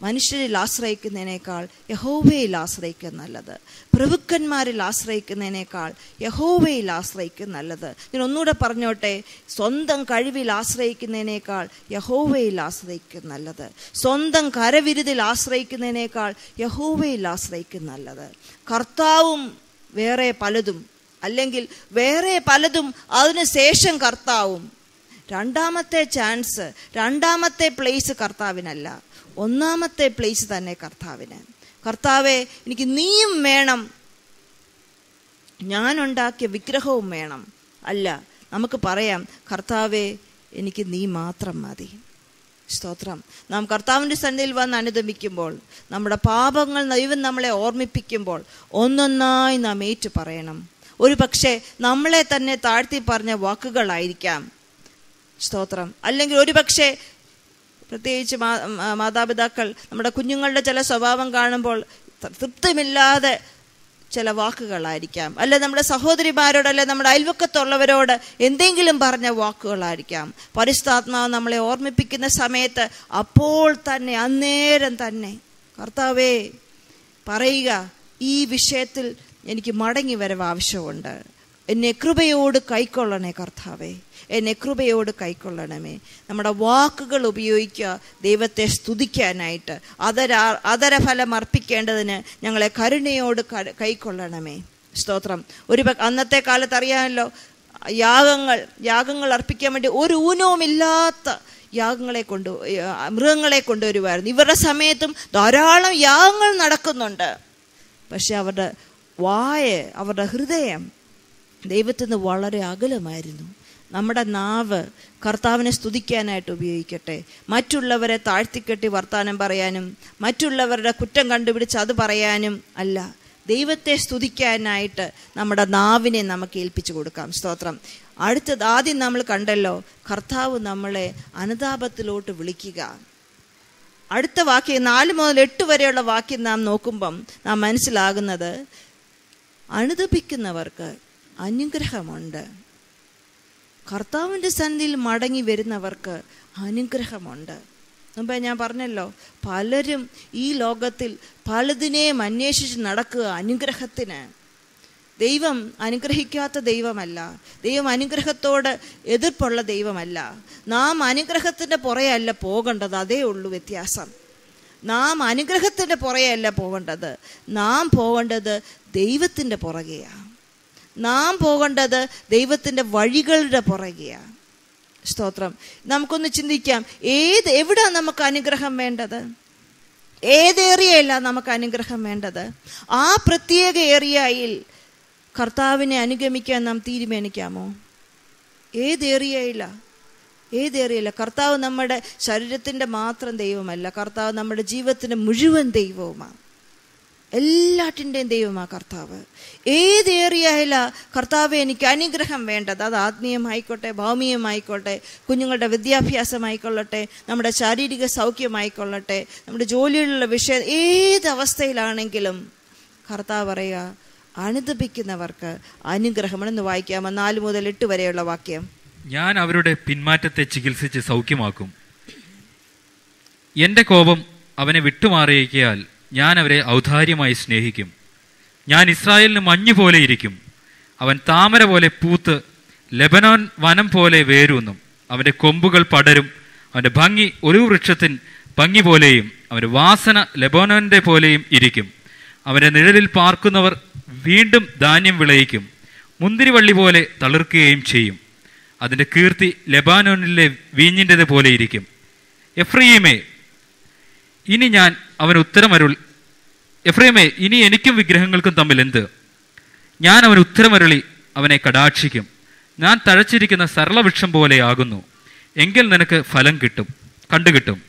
മനുഷ്യരിൽ ആശ്രയിക്കുന്നതിനേക്കാൾ യഹോവയിൽ ആശ്രയിക്കുക നല്ലത്. പ്രഭുക്കന്മാരിൽ ആശ്രയിക്കുന്നതിനേക്കാൾ യഹോവയിൽ ആശ്രയിക്കുക നല്ലത്. ഞാൻ ഒന്നുകൂടെ പറഞ്ഞോട്ടെ സ്വന്തം കഴിവിൽ ആശ്രയിക്കുന്നതിനേക്കാൾ യഹോവയിൽ ആശ്രയിക്കുക നല്ലത്. സ്വന്തം കരവിരുതിൽ ആശ്രയിക്കുന്നതിനേക്കാൾ യഹോവയിൽ ആശ്രയിക്കുക നല്ലത്. കർത്താവും വേറെ പലതും അല്ലെങ്കിൽ വേറെ പലതും അതിന് ശേഷം കർത്താവും. രണ്ടാമത്തെ ചാൻസ് രണ്ടാമത്തെ പ്ലേസ് കർത്താവിനല്ല. ഒന്നാമത്തെ പ്ലേസ് തന്നെ കർത്താവിന്. കർത്താവെ എനിക്ക് നീയും വേണം. ഞാൻ ഉണ്ടാക്കിയ വിഗ്രഹവും വേണം. അല്ല നമുക്ക് പറയാം കർത്താവെ എനിക്ക് നീ മാത്രം മതി. സ്തോത്രം. നാം കർത്താവിന്റെ സന്നിധിയിൽ വന്ന് അനുദമിക്കുമ്പോൾ നമ്മുടെ പാപങ്ങൾ ദൈവം നമ്മളെ ഓർമ്മിപ്പിക്കുമ്പോൾ ഒന്നൊന്നായി നാം ഏറ്റു പറയണം. ഒരു പക്ഷേ നമ്മളെ തന്നെ താഴ്ത്തി പറഞ്ഞ വാക്കുകളായിരിക്കാം. സ്തോത്രം. അല്ലെങ്കിൽ ഒരുപക്ഷെ പ്രത്യേകിച്ച് മാതാപിതാക്കൾ നമ്മുടെ കുഞ്ഞുങ്ങളുടെ ചില സ്വഭാവം കാണുമ്പോൾ തൃപ്തിമില്ലാതെ ചില വാക്കുകളായിരിക്കാം. അല്ലെ നമ്മുടെ സഹോദരിമാരോട് അല്ലെ നമ്മുടെ അയൽവക്കത്തുള്ളവരോട് എന്തെങ്കിലും പറഞ്ഞ വാക്കുകളായിരിക്കാം. പരിശുദ്ധാത്മാവ് നമ്മളെ ഓർമ്മിപ്പിക്കുന്ന സമയത്ത് അപ്പോൾ തന്നെ അന്നേരം തന്നെ കർത്താവേ പറയുക ഈ വിഷയത്തിൽ എനിക്ക് മടങ്ങി വരവ് ആവശ്യമുണ്ട്. എന്നെ കൃപയോട് കൈക്കൊള്ളണേ കർത്താവേ. എന്നെ കൃപയോട് കൈക്കൊള്ളണമേ. നമ്മുടെ വാക്കുകൾ ഉപയോഗിക്കുക ദൈവത്തെ സ്തുതിക്കാനായിട്ട് അതര അതരഫലം അർപ്പിക്കേണ്ടതിന് ഞങ്ങളെ കരുണയോട് കൈക്കൊള്ളണമേ. സ്തോത്രം. ഒരു അന്നത്തെ കാലത്ത് അറിയാമല്ലോ യാഗങ്ങൾ യാഗങ്ങൾ അർപ്പിക്കാൻ വേണ്ടി ഒരു ഊനവുമില്ലാത്ത യാഗങ്ങളെ കൊണ്ട് മൃഗങ്ങളെ കൊണ്ടുവരുമായിരുന്നു ഇവരുടെ സമയത്തും ധാരാളം യാഗങ്ങൾ നടക്കുന്നുണ്ട്. പക്ഷെ അവരുടെ വായ അവരുടെ ഹൃദയം ദൈവത്തിൽ നിന്ന് വളരെ അകലമായിരുന്നു. നമ്മുടെ നാവ് കർത്താവിനെ സ്തുതിക്കാനായിട്ട് ഉപയോഗിക്കട്ടെ. മറ്റുള്ളവരെ താഴ്ത്തിക്കെട്ടി വർത്തമാനം പറയാനും മറ്റുള്ളവരുടെ കുറ്റം കണ്ടുപിടിച്ച് അത് പറയാനും അല്ല. ദൈവത്തെ സ്തുതിക്കാനായിട്ട് നമ്മുടെ നാവിനെ നമുക്ക് ഏൽപ്പിച്ചു കൊടുക്കാം. സ്തോത്രം. അടുത്തത് ആദ്യം നമ്മൾ കണ്ടല്ലോ കർത്താവ് നമ്മളെ അനുതാപത്തിലോട്ട് വിളിക്കുക. അടുത്ത വാക്യം നാല് മുതൽ എട്ട് വരെയുള്ള വാക്യം നാം നോക്കുമ്പം നാം മനസ്സിലാകുന്നത് അനുദപിക്കുന്നവർക്ക് അനുഗ്രഹമുണ്ട്. കർത്താവിന്റെ സന്നിധിയിൽ മടങ്ങി വരുന്നവർക്ക് അനുഗ്രഹമുണ്ട്. മുമ്പേ ഞാൻ പറഞ്ഞല്ലോ പലരും ഈ ലോകത്തിൽ പലതിനെയും അന്വേഷിച്ച് നടക്കുക അനുഗ്രഹത്തിന്. ദൈവം അനുഗ്രഹിക്കാത്ത ദൈവമല്ല. ദൈവം അനുഗ്രഹത്തോട് എതിർപ്പുള്ള ദൈവമല്ല. നാം അനുഗ്രഹത്തിന്റെ പുറയല്ല പോകേണ്ടത് അതേ ഉള്ളൂ വ്യത്യാസം. നാം അനുഗ്രഹത്തിന്റെ പുറയല്ല പോകേണ്ടത്. നാം പോകേണ്ടത് ദൈവത്തിന്റെ പുറകെയാണ് നാം പോകേണ്ടത് ദൈവത്തിന്റെ വഴികളുടെ പുറകെയാണ്. സ്തോത്രം. നമുക്കൊന്ന് ചിന്തിക്കാം ഏത് എവിടെ നമുക്ക് അനുഗ്രഹം വേണ്ടത്? ഏത് ഏറിയല്ല നമുക്ക് അനുഗ്രഹം വേണ്ടത്? ആ പ്രത്യേക ഏറിയയിൽ കർത്താവിനെ അനുഗമിക്കാൻ നാം തീരുമാനിക്കാമോ? ഏത് ഏറിയയില്ല ഏത് ഏറിയയില്ല കർത്താവ് നമ്മുടെ ശരീരത്തിന്റെ മാത്രം ദൈവമല്ല കർത്താവ് നമ്മുടെ ജീവിതത്തിന്റെ മുഴുവൻ ദൈവവുമാണ്. എല്ലാറ്റിന്റെയും ദൈവമാണ് കർത്താവ്. ഏത് ഏറിയയില കർത്താവ് എനിക്ക് അനുഗ്രഹം വേണ്ടത്? അത് ആത്മീയമായിക്കോട്ടെ ഭൗമികമായിക്കോട്ടെ കുഞ്ഞുങ്ങളുടെ വിദ്യാഭ്യാസമായിക്കൊള്ളട്ടെ നമ്മുടെ ശാരീരിക സൗഖ്യമായിക്കൊള്ളട്ടെ നമ്മുടെ ജോലിയിലുള്ള വിഷയം ഏത് അവസ്ഥയിലാണെങ്കിലും കർത്താവ് പറയുക അനുദപിക്കുന്നവർക്ക് അനുഗ്രഹമെന്ന് വായിക്കാമോ? നാല് മുതൽ എട്ട് വരെയുള്ള വാക്യം. ഞാൻ അവരുടെ പിന്മാറ്റത്തെ ചികിത്സിച്ച് സൗഖ്യമാക്കും. എന്റെ കോപം അവനെ വിട്ടുമാറിയിക്കയാൽ ഞാൻ അവരെ ഔദാര്യമായി സ്നേഹിക്കും. ഞാൻ ഇസ്രായേലിന് മഞ്ഞു പോലെ ഇരിക്കും. അവൻ താമര പോലെ പൂത്ത് ലെബനോൻ വനം പോലെ വേരൂന്നും. അവന്റെ കൊമ്പുകൾ പടരും. അവന്റെ ഭംഗി ഒരു വൃക്ഷത്തിൻ ഭംഗി പോലെയും അവന്റെ വാസന ലെബനോന്റെ പോലെയും ഇരിക്കും. അവന്റെ നിഴലിൽ പാർക്കുന്നവർ വീണ്ടും ധാന്യം വിളയിക്കും. മുന്തിരിവള്ളി പോലെ തളിർക്കുകയും ചെയ്യും. അതിന്റെ കീർത്തി ലെബാനോനിലെ വീഞ്ഞിന്റെത് പോലെ ഇരിക്കും. എഫ്രീമേ ഇനി ഞാൻ അവന് ഉത്തരമരുൾ എഫ്രേമേ ഇനി എനിക്കും വിഗ്രഹങ്ങൾക്കും തമ്മിൽ എന്ത്? ഞാൻ അവൻ ഉത്തരമരുളി അവനെ കടാക്ഷിക്കും. ഞാൻ തഴച്ചിരിക്കുന്ന സരളവൃക്ഷം പോലെയാകുന്നു എങ്കിൽ നിനക്ക് ഫലം കിട്ടും കണ്ടുകിട്ടും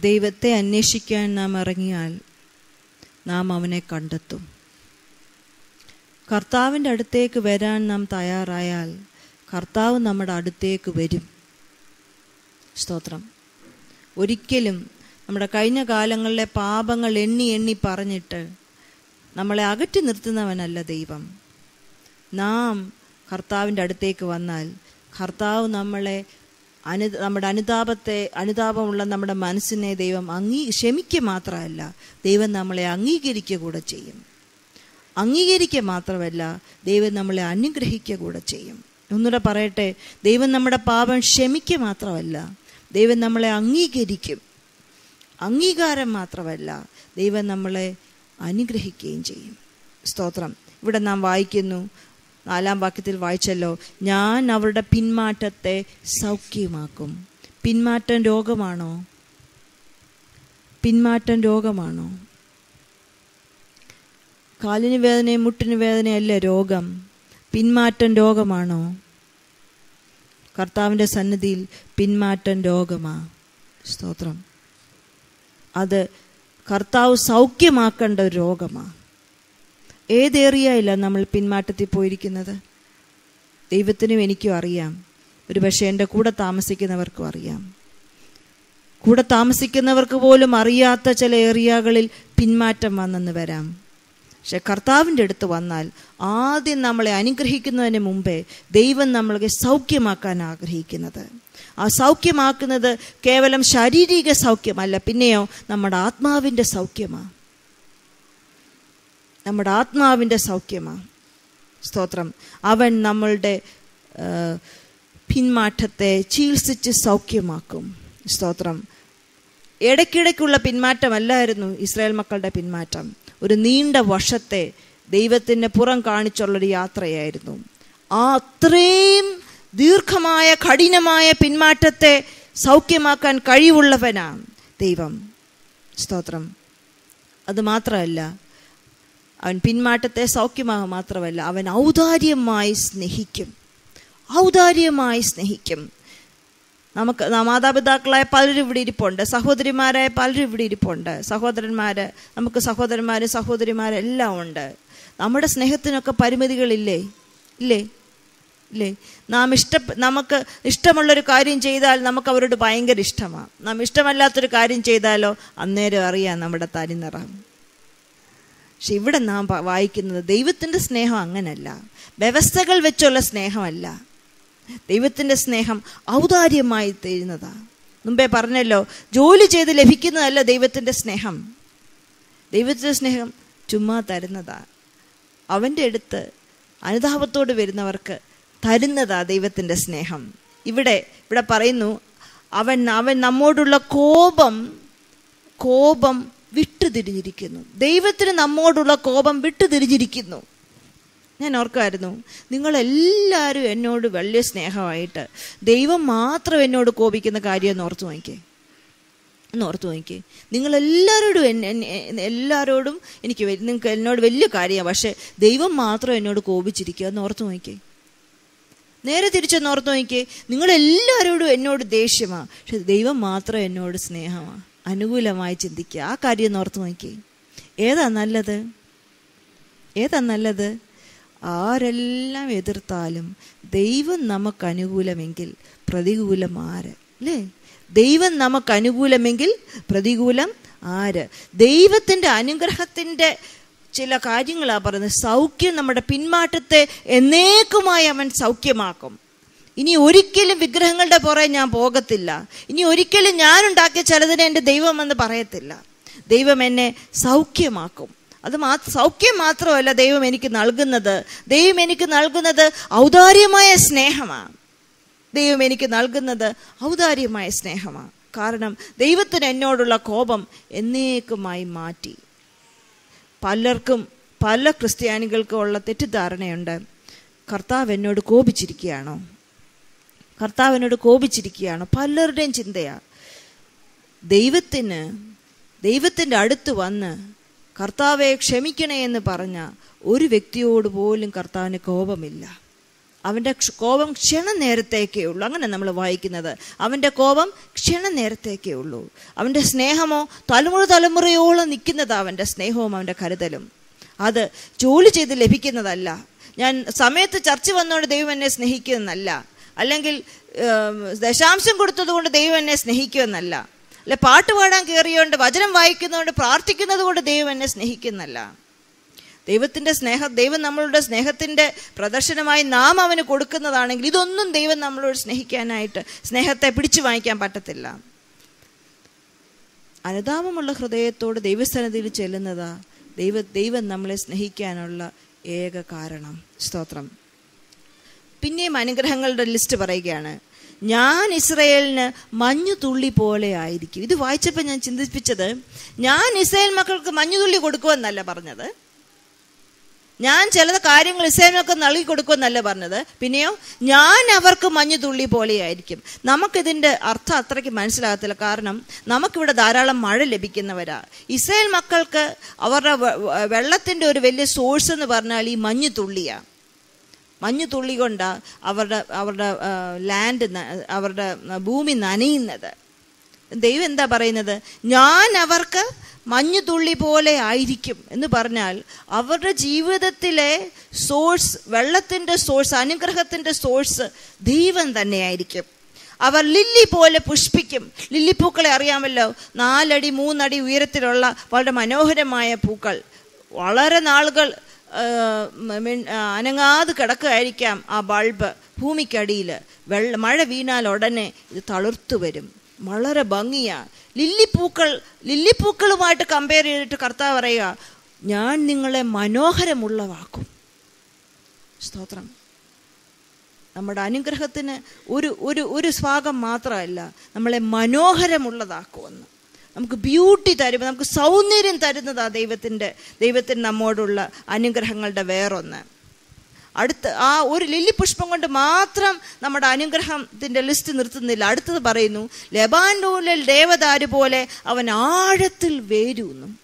ദൈവത്തെ അന്വേഷിക്കാൻ നാം ഇറങ്ങിയാൽ നാം അവനെ കണ്ടെത്തും. കർത്താവിന്റെ അടുത്തേക്ക് വരാൻ നാം തയ്യാറായാൽ കർത്താവ് നമ്മുടെ അടുത്തേക്ക് വരും. സ്തോത്രം. ഒരിക്കലും നമ്മുടെ കഴിഞ്ഞ കാലങ്ങളിലെ പാപങ്ങൾ എണ്ണി എണ്ണി പറഞ്ഞിട്ട് നമ്മളെ അകറ്റി നിർത്തുന്നവനല്ല ദൈവം. നാം കർത്താവിന്റെ അടുത്തേക്ക് വന്നാൽ കർത്താവ് നമ്മളെ അനു നമ്മുടെ അനുതാപത്തെ അനുതാപമുള്ള നമ്മുടെ മനസ്സിനെ ദൈവം അംഗീ ക്ഷമിക്കുക മാത്രമല്ല ദൈവം നമ്മളെ അംഗീകരിക്കുക കൂടെ ചെയ്യും. അംഗീകരിക്കുക മാത്രമല്ല ദൈവം നമ്മളെ അനുഗ്രഹിക്കുക കൂടെ ചെയ്യും. ഒന്നുകൂടെ പറയട്ടെ ദൈവം നമ്മുടെ പാപം ക്ഷമിക്കുക മാത്രമല്ല ദൈവം നമ്മളെ അംഗീകരിക്കും. അംഗീകാരം മാത്രമല്ല ദൈവം നമ്മളെ അനുഗ്രഹിക്കുകയും ചെയ്യും. സ്തോത്രം. ഇവിടെ നാം വായിക്കുന്നു നാലാം വാക്യത്തിൽ വായിച്ചല്ലോ ഞാൻ അവരുടെ പിന്മാറ്റത്തെ സൗഖ്യമാക്കും. പിന്മാറ്റം രോഗമാണോ? പിന്മാറ്റം രോഗമാണോ? കാലിന് വേദനയും മുട്ടിന് വേദനയല്ല രോഗം. പിന്മാറ്റം രോഗമാണോ? കർത്താവിന്റെ സന്നിധിയിൽ പിന്മാറ്റം രോഗമാ. സ്തോത്രം. അത് കർത്താവ് സൗഖ്യമാക്കേണ്ട ഒരു രോഗമാണ്. ഏതേറിയയില്ല നമ്മൾ പിന്മാറ്റത്തിൽ പോയിരിക്കുന്നത്? ദൈവത്തിനും എനിക്കും അറിയാം. ഒരു പക്ഷേ എന്റെ കൂടെ താമസിക്കുന്നവർക്കും അറിയാം. കൂടെ താമസിക്കുന്നവർക്ക് പോലും അറിയാത്ത ചില ഏറിയകളിൽ പിന്മാറ്റം വന്നെന്ന് വരാം. പക്ഷെ കർത്താവിന്റെ അടുത്ത് വന്നാൽ ആദ്യം നമ്മളെ അനുഗ്രഹിക്കുന്നതിന് മുമ്പേ ദൈവം നമ്മളെ സൗഖ്യമാക്കാൻ ആഗ്രഹിക്കുന്നത്. ആ സൗഖ്യമാക്കുന്നത് കേവലം ശാരീരിക സൗഖ്യമല്ല പിന്നെയോ നമ്മുടെ ആത്മാവിന്റെ സൗഖ്യമാണ് നമ്മുടെ ആത്മാവിന്റെ സൗഖ്യമാണ് സ്തോത്രം. അവൻ നമ്മളുടെ പിന്മാറ്റത്തെ ചികിത്സിച്ച് സൗഖ്യമാക്കും. സ്തോത്രം. ഇടയ്ക്കിടയ്ക്കുള്ള പിന്മാറ്റമല്ലായിരുന്നു ഇസ്രായേൽ മക്കളുടെ പിന്മാറ്റം. ഒരു നീണ്ട വർഷത്തെ ദൈവത്തിന്റെ പുറം കാണിച്ചുള്ളൊരു യാത്രയായിരുന്നു. ആ അത്രയും ദീർഘമായ കഠിനമായ പിന്മാറ്റത്തെ സൗഖ്യമാക്കാൻ കഴിവുള്ളവനാണ് ദൈവം. സ്തോത്രം. അത് മാത്രമല്ല അവൻ പിന്മാറ്റത്തെ സൗഖ്യമാകുക മാത്രമല്ല അവൻ ഔദാര്യമായി സ്നേഹിക്കും. ഔദാര്യമായി സ്നേഹിക്കും. നമുക്ക് മാതാപിതാക്കളായ പലരും ഇവിടെ ഇരിപ്പുണ്ട് സഹോദരിമാരായ പലരും ഇവിടെ ഇരിപ്പുണ്ട് സഹോദരന്മാർ നമുക്ക് സഹോദരന്മാർ സഹോദരിമാരെല്ലാം ഉണ്ട്. നമ്മുടെ സ്നേഹത്തിനൊക്കെ പരിമിതികളില്ലേ? ഇല്ലേ? ഇല്ലേ? നാം ഇഷ്ട നമുക്ക് ഇഷ്ടമുള്ളൊരു കാര്യം ചെയ്താൽ നമുക്ക് അവരോട് ഭയങ്കര ഇഷ്ടമാണ് നാം ഇഷ്ടമല്ലാത്തൊരു കാര്യം ചെയ്താലോ അന്നേരം അറിയാം നമ്മുടെ തനിനിറം പക്ഷെ ഇവിടെ നാം വായിക്കുന്നത് ദൈവത്തിന്റെ സ്നേഹം അങ്ങനല്ല. വ്യവസ്ഥകൾ വെച്ചുള്ള സ്നേഹമല്ല. ദൈവത്തിന്റെ സ്നേഹം ഔദാര്യമായി തീരുന്നതാണ് മുമ്പേ പറഞ്ഞല്ലോ ജോലി ചെയ്ത് ലഭിക്കുന്നതല്ല ദൈവത്തിന്റെ സ്നേഹം. ദൈവത്തിന്റെ സ്നേഹം ചുമ്മാ തരുന്നതാണ് അവന്റെ അടുത്ത് അനുതാപത്തോട് വരുന്നവർക്ക് തരുന്നതാ ദൈവത്തിന്റെ സ്നേഹം. ഇവിടെ ഇവിടെ പറയുന്നു അവൻ അവൻ നമ്മോടുള്ള കോപം കോപം വിട്ടുതിരിഞ്ഞിരിക്കുന്നു. ദൈവത്തിന് നമ്മോടുള്ള കോപം വിട്ടുതിരിഞ്ഞിരിക്കുന്നു. ഞാൻ ഓർക്കുമായിരുന്നു നിങ്ങളെല്ലാവരും എന്നോട് വലിയ സ്നേഹമായിട്ട് ദൈവം മാത്രം എന്നോട് കോപിക്കുന്ന കാര്യം എന്ന് ഓർത്തു നോക്കിക്കേ എന്ന് ഓർത്തു നോക്കിക്കേ നിങ്ങളെല്ലാവരോടും എല്ലാവരോടും എനിക്ക് നിങ്ങൾക്ക് എന്നോട് വലിയ കാര്യമാണ് പക്ഷേ ദൈവം മാത്രം എന്നോട് കോപിച്ചിരിക്കുക എന്ന് ഓർത്തു നോക്കിക്കേ നേരെ തിരിച്ച് നോർത്ത് നോക്കി നിങ്ങളെല്ലാവരോടും എന്നോട് ദേഷ്യമാണ് പക്ഷെ ദൈവം മാത്രം എന്നോട് സ്നേഹമാണ് അനുകൂലമായി ചിന്തിക്കുക. ആ കാര്യം ഒന്ന് നോക്കി. ഏതാ നല്ലത്? ഏതാ നല്ലത്? ആരെല്ലാം എതിർത്താലും ദൈവം നമുക്ക് അനുകൂലമെങ്കിൽ പ്രതികൂലം ആര്? അല്ലേ? ദൈവം നമുക്ക് അനുകൂലമെങ്കിൽ പ്രതികൂലം ആര്? ദൈവത്തിന്റെ അനുഗ്രഹത്തിന്റെ ചില കാര്യങ്ങളാണ് പറയുന്നത്. സൗഖ്യം നമ്മുടെ പിന്മാറ്റത്തെ എന്നേക്കുമായി അവൻ സൗഖ്യമാക്കും. ഇനി ഒരിക്കലും വിഗ്രഹങ്ങളുടെ പുറകെ ഞാൻ പോകത്തില്ല. ഇനി ഒരിക്കലും ഞാൻ ഉണ്ടാക്കിയ ചിലതിനെ എന്റെ എന്ന് പറയത്തില്ല. ദൈവം എന്നെ സൗഖ്യമാക്കും. അത് മാ സൗഖ്യം മാത്രമല്ല ദൈവം എനിക്ക് നൽകുന്നത്. ദൈവം എനിക്ക് നൽകുന്നത് ഔദാര്യമായ സ്നേഹമാണ് ദൈവം എനിക്ക് നൽകുന്നത് ഔദാര്യമായ സ്നേഹമാണ് കാരണം ദൈവത്തിന് എന്നോടുള്ള കോപം എന്നേക്കുമായി മാറ്റി. പലർക്കും പല ക്രിസ്ത്യാനികൾക്കും ഉള്ള തെറ്റിദ്ധാരണയുണ്ട്. കർത്താവ് എന്നോട് കോപിച്ചിരിക്കുകയാണോ? കർത്താവ് എന്നോട് കോപിച്ചിരിക്കുകയാണോ? പലരുടെയും ചിന്തയാ. ദൈവത്തിന് ദൈവത്തിന്റെ അടുത്ത് വന്ന് കർത്താവെ ക്ഷമിക്കണേ എന്ന് പറഞ്ഞ ഒരു വ്യക്തിയോട് പോലും കർത്താവിന് കോപമില്ല. അവന്റെ കോപം ക്ഷണ നേരത്തേക്കേ ഉള്ളൂ. അങ്ങനെ നമ്മൾ വായിക്കുന്നത്. അവന്റെ കോപം ക്ഷണ നേരത്തേക്കേ ഉള്ളൂ. അവന്റെ സ്നേഹമോ തലമുറ തലമുറയോളം നിൽക്കുന്നത് അവന്റെ സ്നേഹവും അവന്റെ കരുതലും. അത് ജോലി ചെയ്ത് ലഭിക്കുന്നതല്ല. ഞാൻ സമയത്ത് ചർച്ച വന്നുകൊണ്ട് ദൈവം എന്നെ സ്നേഹിക്കുമെന്നല്ല അല്ലെങ്കിൽ ദശാംശം കൊടുത്തതുകൊണ്ട് ദൈവം എന്നെ സ്നേഹിക്കുമെന്നല്ല അല്ലെ പാട്ട് പാടാൻ കയറിയോണ്ട് വചനം വായിക്കുന്നതുകൊണ്ട് പ്രാർത്ഥിക്കുന്നത് കൊണ്ട് ദൈവം എന്നെ സ്നേഹിക്കുന്നല്ല ദൈവത്തിന്റെ സ്നേഹം ദൈവം നമ്മളുടെ സ്നേഹത്തിന്റെ പ്രദർശനമായി നാം അവന് കൊടുക്കുന്നതാണെങ്കിൽ ഇതൊന്നും ദൈവം നമ്മളോട് സ്നേഹിക്കാനായിട്ട് സ്നേഹത്തെ പിടിച്ചു വാങ്ങിക്കാൻ പറ്റത്തില്ല. അനുതാപമുള്ള ഹൃദയത്തോട് ദൈവസ്ഥാനത്തിൽ ചെല്ലുന്നതാ ദൈവ ദൈവം നമ്മളെ സ്നേഹിക്കാനുള്ള ഏക കാരണം. സ്തോത്രം. പിന്നെയും അനുഗ്രഹങ്ങളുടെ ലിസ്റ്റ് പറയുകയാണ്. ഞാൻ ഇസ്രയേലിന് മഞ്ഞുതുള്ളി പോലെ ആയിരിക്കും. ഇത് വായിച്ചപ്പോൾ ഞാൻ ചിന്തിപ്പിച്ചത് ഞാൻ ഇസ്രയേൽ മക്കൾക്ക് മഞ്ഞുതുള്ളി കൊടുക്കുമെന്നല്ല പറഞ്ഞത്. ഞാൻ ചില കാര്യങ്ങൾ ഇസ്ലാമിനൊക്കെ നൽകി കൊടുക്കുമെന്നല്ല പറഞ്ഞത്? പിന്നെയോ ഞാൻ അവർക്ക് മഞ്ഞുതുള്ളി പോലെയായിരിക്കും. നമുക്കിതിന്റെ അർത്ഥം അത്രയ്ക്ക് മനസ്സിലാകത്തില്ല. കാരണം നമുക്കിവിടെ ധാരാളം മഴ ലഭിക്കുന്നവരാ. ഇസ്രായേൽ മക്കൾക്ക് അവരുടെ വെള്ളത്തിന്റെ ഒരു വലിയ സോഴ്സ് എന്ന് പറഞ്ഞാൽ ഈ മഞ്ഞു തുള്ളിയാണ് മഞ്ഞു തുള്ളി കൊണ്ടാണ് അവരുടെ അവരുടെ ലാൻഡ് അവരുടെ ഭൂമി നനയുന്നത്. ദൈവം എന്താ പറയുന്നത്? ഞാൻ അവർക്ക് മഞ്ഞു തുള്ളി പോലെ ആയിരിക്കും എന്ന് പറഞ്ഞാൽ അവരുടെ ജീവിതത്തിലെ സോഴ്സ് വെള്ളത്തിന്റെ സോഴ്സ് അനുഗ്രഹത്തിന്റെ സോഴ്സ് ദൈവം തന്നെയായിരിക്കും. അവർ ലില്ലി പോലെ പുഷ്പിക്കും. ലില്ലിപ്പൂക്കളെ അറിയാമല്ലോ നാലടി മൂന്നടി ഉയരത്തിലുള്ള വളരെ മനോഹരമായ പൂക്കൾ. വളരെ നാളുകൾ അനങ്ങാതെ കിടക്കുകയായിരിക്കാം ആ ബൾബ് ഭൂമിക്കടിയിൽ. വെള്ള മഴ വീണാൽ ഉടനെ ഇത് തളിർത്തു വരും വളരെ ഭംഗിയാണ് ലില്ലിപ്പൂക്കൾ ലില്ലിപ്പൂക്കളുമായിട്ട് കമ്പയർ ചെയ്തിട്ട് കർത്താവ് പറയുക ഞാൻ നിങ്ങളെ മനോഹരമുള്ളവാക്കും. സ്തോത്രം. നമ്മുടെ അനുഗ്രഹത്തിന് ഒരു ഒരു ഒരു ഭാഗം മാത്രമല്ല നമ്മളെ മനോഹരമുള്ളതാക്കുമെന്ന്. നമുക്ക് ബ്യൂട്ടി തരുമ്പോൾ നമുക്ക് സൗന്ദര്യം തരുന്നതാണ് ദൈവത്തിന്റെ ദൈവത്തിന് നമ്മോടുള്ള അനുഗ്രഹങ്ങളുടെ വേറൊന്ന്. അടുത്ത് ആ ഒരു ലില്ലി പുഷ്പം കൊണ്ട് മാത്രം നമ്മുടെ അനുഗ്രഹത്തിന്റെ ലിസ്റ്റ് നിർത്തുന്നില്ല. അടുത്തത് പറയുന്നു ലെബാൻഡൂനിൽ ദേവദാരു പോലെ അവൻ ആഴത്തിൽ വേരൂന്നും.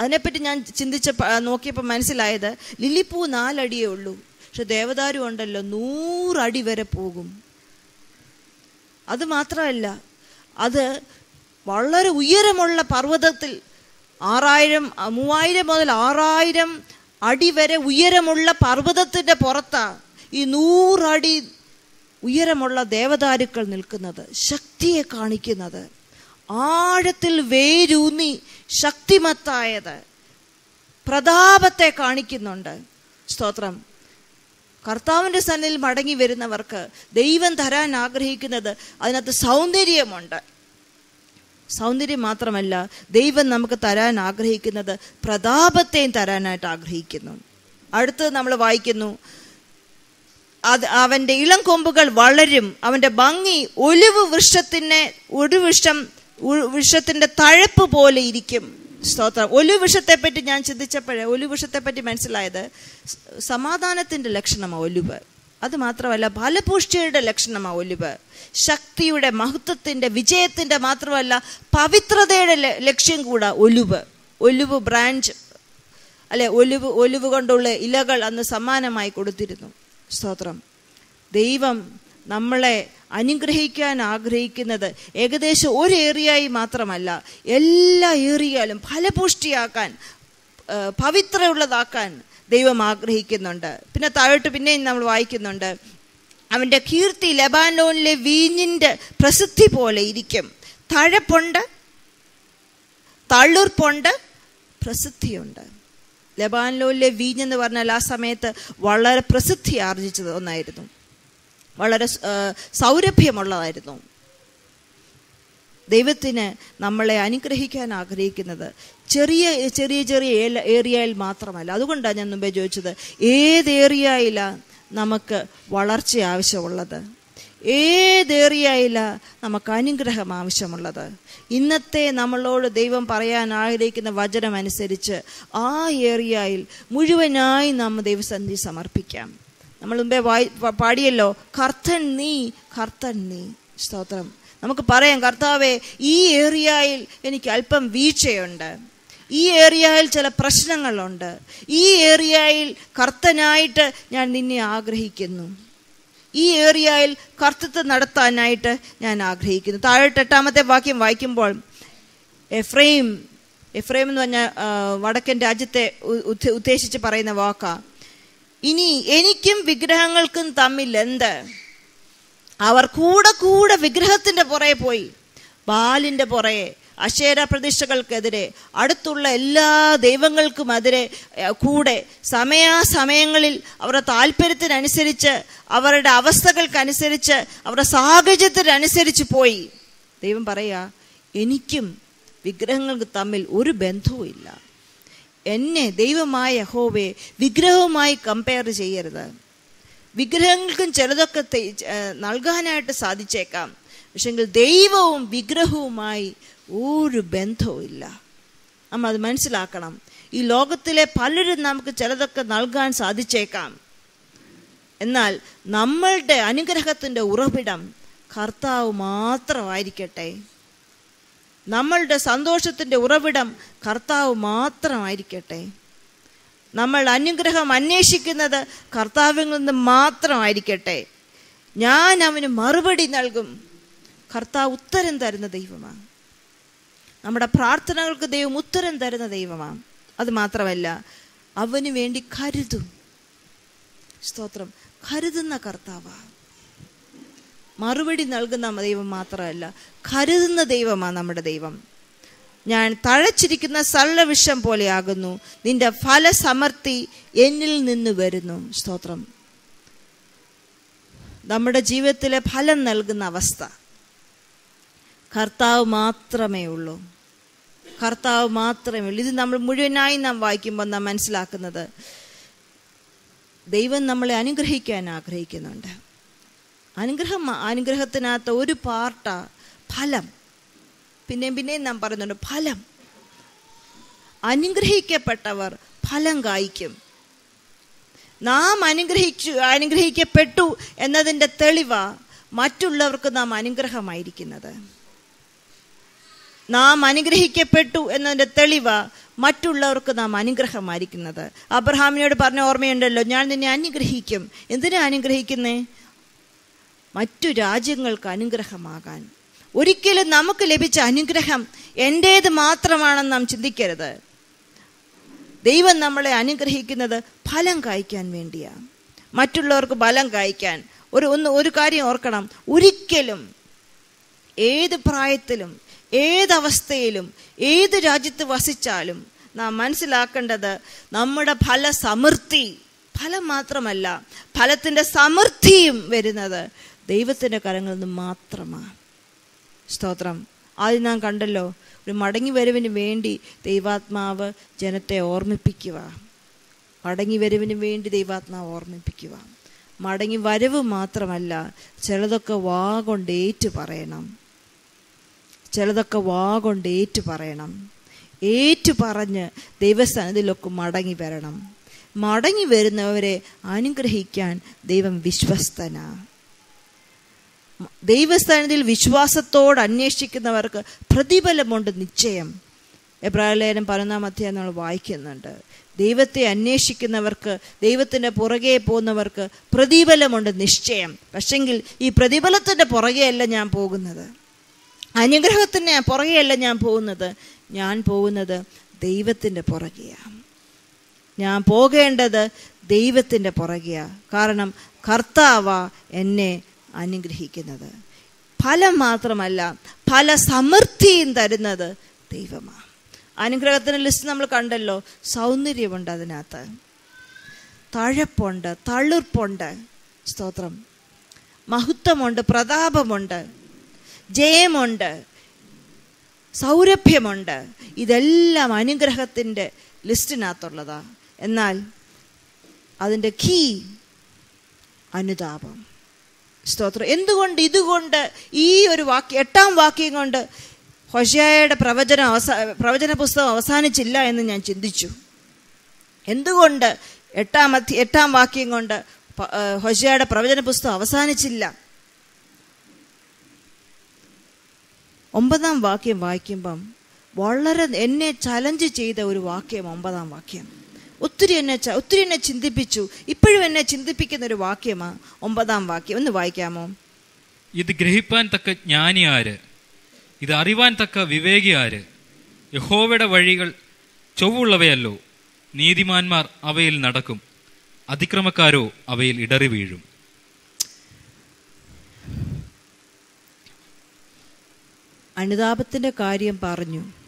അതിനെപ്പറ്റി ഞാൻ ചിന്തിച്ച നോക്കിയപ്പോൾ മനസ്സിലായത് ലില്ലിപ്പൂ നാലടിയേ ഉള്ളൂ. പക്ഷെ ദേവദാരു ഉണ്ടല്ലോ നൂറടി വരെ പോകും. അത് മാത്രമല്ല അത് വളരെ ഉയരമുള്ള പർവതത്തിൽ ആറായിരം മൂവായിരം മുതൽ ആറായിരം അടി വരെ ഉയരമുള്ള പർവതത്തിന്റെ പുറത്താ ഈ നൂറടി ഉയരമുള്ള ദേവദാരുക്കൾ നിൽക്കുന്നത് ശക്തിയെ കാണിക്കുന്നത്. ആഴത്തിൽ വേരൂന്നി ശക്തിമത്തായത് പ്രതാപത്തെ കാണിക്കുന്നുണ്ട്. സ്തോത്രം. കർത്താവിന്റെ സന്നിൽ മടങ്ങി വരുന്നവർക്ക് ദൈവം തരാൻ ആഗ്രഹിക്കുന്നത് അതിനകത്ത് സൗന്ദര്യമുണ്ട്. സൗന്ദര്യം മാത്രമല്ല ദൈവം നമുക്ക് തരാൻ ആഗ്രഹിക്കുന്നത് പ്രതാപത്തെയും തരാനായിട്ട് ആഗ്രഹിക്കുന്നു. അടുത്തത് നമ്മൾ വായിക്കുന്നു അത് അവന്റെ ഇളം കൊമ്പുകൾ വളരും അവന്റെ ഭംഗി ഒലിവ് വൃക്ഷത്തിന്റെ ഒരു വൃക്ഷം വൃക്ഷത്തിന്റെ തഴപ്പ് പോലെ ഇരിക്കും. സ്തോത്രം. വൃക്ഷത്തെ പറ്റി ഞാൻ ചിന്തിച്ചപ്പോഴേ വൃക്ഷത്തെ പറ്റി മനസ്സിലായത് സമാധാനത്തിന്റെ ലക്ഷണമാണ് ഒലിവ്. അത് മാത്രമല്ല ഫലപുഷ്ടിയുടെ ലക്ഷണമാണ് ഒലിവ്. ശക്തിയുടെ മഹത്വത്തിന്റെ വിജയത്തിന്റെ മാത്രമല്ല പവിത്രതയുടെ ലക്ഷ്യം കൂടാ ഒലിവ്. ഒലിവ് ബ്രാഞ്ച് അല്ലെ ഒലിവ് ഒലിവ് കൊണ്ടുള്ള ഇലകൾ അന്ന് സമ്മാനമായി കൊടുത്തിരുന്നു. സ്തോത്രം. ദൈവം നമ്മളെ അനുഗ്രഹിക്കാൻ ആഗ്രഹിക്കുന്നത് ഏകദേശം ഒരു ഏറിയായി മാത്രമല്ല എല്ലാ ഏറിയാലും ഫലപുഷ്ടിയാക്കാൻ പവിത്രയുള്ളതാക്കാൻ ദൈവം ആഗ്രഹിക്കുന്നുണ്ട്. പിന്നെ താഴോട്ട് പിന്നെയും നമ്മൾ വായിക്കുന്നുണ്ട്. അവന്റെ കീർത്തി ലബാനോനിലെ വീഞ്ഞിന്റെ പ്രസിദ്ധി പോലെ ഇരിക്കും. തഴപ്പുണ്ട് തള്ളുർപ്പുണ്ട് പ്രസിദ്ധിയുണ്ട്. വീഞ്ഞ് വീഞ്ഞെന്ന് പറഞ്ഞാൽ ആ സമയത്ത് വളരെ പ്രസിദ്ധി ആർജിച്ചത് ഒന്നായിരുന്നു. വളരെ സൗരഭ്യമുള്ളതായിരുന്നു. ദൈവത്തിന് നമ്മളെ അനുഗ്രഹിക്കാൻ ആഗ്രഹിക്കുന്നത് ചെറിയ ചെറിയ ചെറിയ ഏരിയയിൽ മാത്രമല്ല. അതുകൊണ്ടാണ് ഞാൻ മുമ്പേ ചോദിച്ചത് ഏത് ഏരിയയിലാണ് നമുക്ക് വളർച്ച ആവശ്യമുള്ളത്? ഏത് ഏരിയയിലാണ് നമുക്ക് അനുഗ്രഹം ആവശ്യമുള്ളത്? ഇന്നത്തെ നമ്മളോട് ദൈവം പറയാൻ ആഗ്രഹിക്കുന്ന വചനം അനുസരിച്ച് ആ ഏരിയയിൽ മുഴുവനായി നാം ദൈവസന്ധി സമർപ്പിക്കാം. നമ്മൾ മുമ്പേ വായി പാടിയല്ലോ കർത്തൻ നീ കർത്തൻ നീ. സ്തോത്രം. നമുക്ക് പറയാം കർത്താവെ ഈ ഏരിയയിൽ എനിക്ക് അല്പം വീഴ്ചയുണ്ട്. ഈ ഏരിയയിൽ ചില പ്രശ്നങ്ങളുണ്ട്. ഈ ഏരിയയിൽ കർത്തനായിട്ട് ഞാൻ നിന്നെ ആഗ്രഹിക്കുന്നു. ഈ ഏരിയയിൽ കർത്തൃത്വം നടത്താനായിട്ട് ഞാൻ ആഗ്രഹിക്കുന്നു. താഴോട്ട് എട്ടാമത്തെ വാക്യം വായിക്കുമ്പോൾ എഫ്രൈം എഫ്രൈം എന്ന് പറഞ്ഞ വടക്കൻ രാജ്യത്തെ ഉദ്ദേശിച്ച് പറയുന്ന വാക്ക. ഇനി എനിക്കും വിഗ്രഹങ്ങൾക്കും തമ്മിൽ എന്ത് അവർ കൂടെ കൂടെ വിഗ്രഹത്തിന്റെ പുറകെ പോയി. ബാലിന്റെ പുറകെ അശേര പ്രതിഷ്ഠകൾക്കെതിരെ അടുത്തുള്ള എല്ലാ ദൈവങ്ങൾക്കുമെതിരെ കൂടെ സമയാസമയങ്ങളിൽ അവരുടെ താല്പര്യത്തിനനുസരിച്ച് അവരുടെ അവസ്ഥകൾക്കനുസരിച്ച് അവരുടെ സാഹചര്യത്തിനനുസരിച്ച് പോയി. ദൈവം പറയുക എനിക്കും വിഗ്രഹങ്ങൾക്ക് തമ്മിൽ ഒരു ബന്ധവും ഇല്ല. എന്നെ ദൈവമായ യഹോവയെ വിഗ്രഹവുമായി കമ്പയർ ചെയ്യരുത്. വിഗ്രഹങ്ങൾക്കും ചിലതൊക്കെ നൽകാനായിട്ട് സാധിച്ചേക്കാം. പക്ഷെങ്കിൽ ദൈവവും വിഗ്രഹവുമായി ഒരു ബന്ധവും ഇല്ല. നമ്മൾ അത് മനസ്സിലാക്കണം. ഈ ലോകത്തിലെ പലരും നമുക്ക് ചിലതൊക്കെ നൽകാൻ സാധിച്ചേക്കാം. എന്നാൽ നമ്മളുടെ അനുഗ്രഹത്തിന്റെ ഉറവിടം കർത്താവ് മാത്രമായിരിക്കട്ടെ. നമ്മളുടെ സന്തോഷത്തിന്റെ ഉറവിടം കർത്താവ് മാത്രമായിരിക്കട്ടെ. നമ്മൾ അനുഗ്രഹം അന്വേഷിക്കുന്നത് കർത്താവിൽ നിന്ന് മാത്രമായിരിക്കട്ടെ. ഞാൻ അവന് മറുപടി നൽകും. കർത്താവ് ഉത്തരം തരുന്ന ദൈവമാണ്. നമ്മുടെ പ്രാർത്ഥനകൾക്ക് ദൈവം ഉത്തരം തരുന്ന ദൈവമാണ്. അത് മാത്രമല്ല അവന് വേണ്ടി കരുതും. സ്തോത്രം. കരുതുന്ന കർത്താവാണ് മറുപടി നൽകുന്ന ദൈവം മാത്രമല്ല കരുതുന്ന ദൈവമാണ് നമ്മുടെ ദൈവം. ഞാൻ തഴച്ചിരിക്കുന്ന സള്ളവിഷം പോലെയാകുന്നു. നിന്റെ ഫലസമർത്ഥി എന്നിൽ നിന്ന് വരുന്നു. സ്തോത്രം. നമ്മുടെ ജീവിതത്തിലെ ഫലം നൽകുന്ന അവസ്ഥ. കർത്താവ് മാത്രമേ ഉള്ളൂ. കർത്താവ് മാത്രമേ ഉള്ളൂ. ഇത് നമ്മൾ മുഴുവനായി നാം വായിക്കുമ്പോൾ നാം മനസ്സിലാക്കുന്നത് ദൈവം നമ്മളെ അനുഗ്രഹിക്കാൻ ആഗ്രഹിക്കുന്നുണ്ട്. അനുഗ്രഹം അനുഗ്രഹത്തിനകത്ത് ഒരു പാർട്ട ഫലം പിന്നെയും പിന്നെയും നാം പറയുന്നുണ്ട് ഫലം. അനുഗ്രഹിക്കപ്പെട്ടവർ ഫലം കായ്ക്കും. നാം അനുഗ്രഹിച്ചു അനുഗ്രഹിക്കപ്പെട്ടു എന്നതിന്റെ തെളിവ മറ്റുള്ളവർക്ക് നാം അനുഗ്രഹമായിരിക്കുന്നത്. നാം അനുഗ്രഹിക്കപ്പെട്ടു എന്നതിന്റെ തെളിവ മറ്റുള്ളവർക്ക് നാം അനുഗ്രഹമായിരിക്കുന്നത്. അബ്രഹാമിനോട് പറഞ്ഞ ഓർമ്മയുണ്ടല്ലോ ഞാൻ നിന്നെ അനുഗ്രഹിക്കും. എന്തിനാ അനുഗ്രഹിക്കുന്നേ? മറ്റു രാജ്യങ്ങൾക്ക് അനുഗ്രഹമാകാൻ. ഒരിക്കലും നമുക്ക് ലഭിച്ച അനുഗ്രഹം എന്റേത് മാത്രമാണെന്ന് നാം ചിന്തിക്കരുത്. ദൈവം നമ്മളെ അനുഗ്രഹിക്കുന്നത് ഫലം കായ്ക്കാൻ വേണ്ടിയാണ്. മറ്റുള്ളവർക്ക് ഫലം കായ്ക്കാൻ ഒരു ഒന്ന് ഒരു കാര്യം ഓർക്കണം. ഒരിക്കലും ഏത് പ്രായത്തിലും ഏതവസ്ഥയിലും ഏത് രാജ്യത്ത് വസിച്ചാലും നാം മനസ്സിലാക്കേണ്ടത് നമ്മുടെ ഫല സമൃദ്ധി ഫലം മാത്രമല്ല ഫലത്തിന്റെ സമൃദ്ധിയും വരുന്നത് ദൈവത്തിന്റെ കരങ്ങളിൽ നിന്ന് മാത്രമാണ്. സ്തോത്രം. ആദ്യം നാം കണ്ടല്ലോ ഒരു മടങ്ങി വരവിന് വേണ്ടി ദൈവാത്മാവ് ജനത്തെ ഓർമ്മിപ്പിക്കുക. മടങ്ങി വരവിന് വേണ്ടി ദൈവാത്മാവ് ഓർമ്മിപ്പിക്കുക. മടങ്ങി വരവ് മാത്രമല്ല ചിലതൊക്കെ വാ കൊണ്ട് ഏറ്റു പറയണം. ചിലതൊക്കെ വാ കൊണ്ട് ഏറ്റു പറയണം. ഏറ്റു പറഞ്ഞ് ദൈവസ്ഥാനത്തിലൊക്കെ മടങ്ങി വരണം. മടങ്ങി വരുന്നവരെ അനുഗ്രഹിക്കാൻ ദൈവം വിശ്വസ്തനാ. ദൈവസ്ഥാനത്തിൽ വിശ്വാസത്തോട് അന്വേഷിക്കുന്നവർക്ക് പ്രതിഫലമുണ്ട് നിശ്ചയം. എബ്രാഹിലേനം പതിനൊന്നാം അധ്യായം നമ്മൾ വായിക്കുന്നുണ്ട്. ദൈവത്തെ അന്വേഷിക്കുന്നവർക്ക് ദൈവത്തിന്റെ പുറകെ പോകുന്നവർക്ക് പ്രതിഫലമുണ്ട് നിശ്ചയം. പക്ഷെങ്കിൽ ഈ പ്രതിഫലത്തിന്റെ പുറകെയല്ല ഞാൻ പോകുന്നത്. അനുഗ്രഹത്തിന് പുറകെയല്ല ഞാൻ പോകുന്നത്. ഞാൻ പോകുന്നത് ദൈവത്തിന്റെ പുറകെയാണ്. ഞാൻ പോകേണ്ടത് ദൈവത്തിന്റെ പുറകെയാണ്. കാരണം കർത്താവ എന്നെ അനുഗ്രഹിക്കുന്നത്. ഫലം മാത്രമല്ല ഫല സമൃദ്ധിയും തരുന്നത് ദൈവമാണ്. അനുഗ്രഹത്തിന് ലിസ്റ്റ് നമ്മൾ കണ്ടല്ലോ. സൗന്ദര്യമുണ്ട് അതിനകത്ത്. തഴപ്പുണ്ട് തളിർപ്പുണ്ട്. സ്തോത്രം. മഹത്വമുണ്ട് പ്രതാപമുണ്ട്. ജയമുണ്ട്. സൗരഭ്യമുണ്ട്. ഇതെല്ലാം അനുഗ്രഹത്തിന്റെ ലിസ്റ്റിനകത്തുള്ളതാണ് എന്നാൽ അതിന്റെ കീ അനുതാപം. സ്തോത്രം. എന്തുകൊണ്ട് ഇതുകൊണ്ട് ഈ ഒരു വാക്യം എട്ടാം വാക്യം കൊണ്ട് ഹൊഷയായുടെ പ്രവചനം അവസാ പ്രവചന പുസ്തകം അവസാനിച്ചില്ല എന്ന് ഞാൻ ചിന്തിച്ചു. എന്തുകൊണ്ട് എട്ടാം അധ്യ എട്ടാം വാക്യം കൊണ്ട് ഹൊഷയായുടെ പ്രവചന പുസ്തകം അവസാനിച്ചില്ല? ഒമ്പതാം വാക്യം വായിക്കുമ്പം വളരെ എന്നെ ചലഞ്ച് ചെയ്ത ഒരു വാക്യം ഒമ്പതാം വാക്യം. ഒത്തിരി എന്നെ ഒത്തിരി എന്നെ ചിന്തിപ്പിച്ചു. ഇപ്പോഴും എന്നെ ചിന്തിപ്പിക്കുന്ന ഒരു വാക്യമാണ് ഒമ്പതാം വാക്യം. ഒന്ന് വായിക്കാമോ? ഇത് ഗ്രഹിപ്പാൻ തക്ക ജ്ഞാനി ആര്? ഇത് അറിവാൻ തക്ക വിവേകി ആര്? യഹോവയുടെ വഴികൾ ചൊവ്വുള്ളവയല്ലോ. നീതിമാന്മാർ അവയിൽ നടക്കും. അതിക്രമക്കാരോ അവയിൽ ഇടറി വീഴും. അനുതാപത്തിന്റെ കാര്യം പറഞ്ഞു.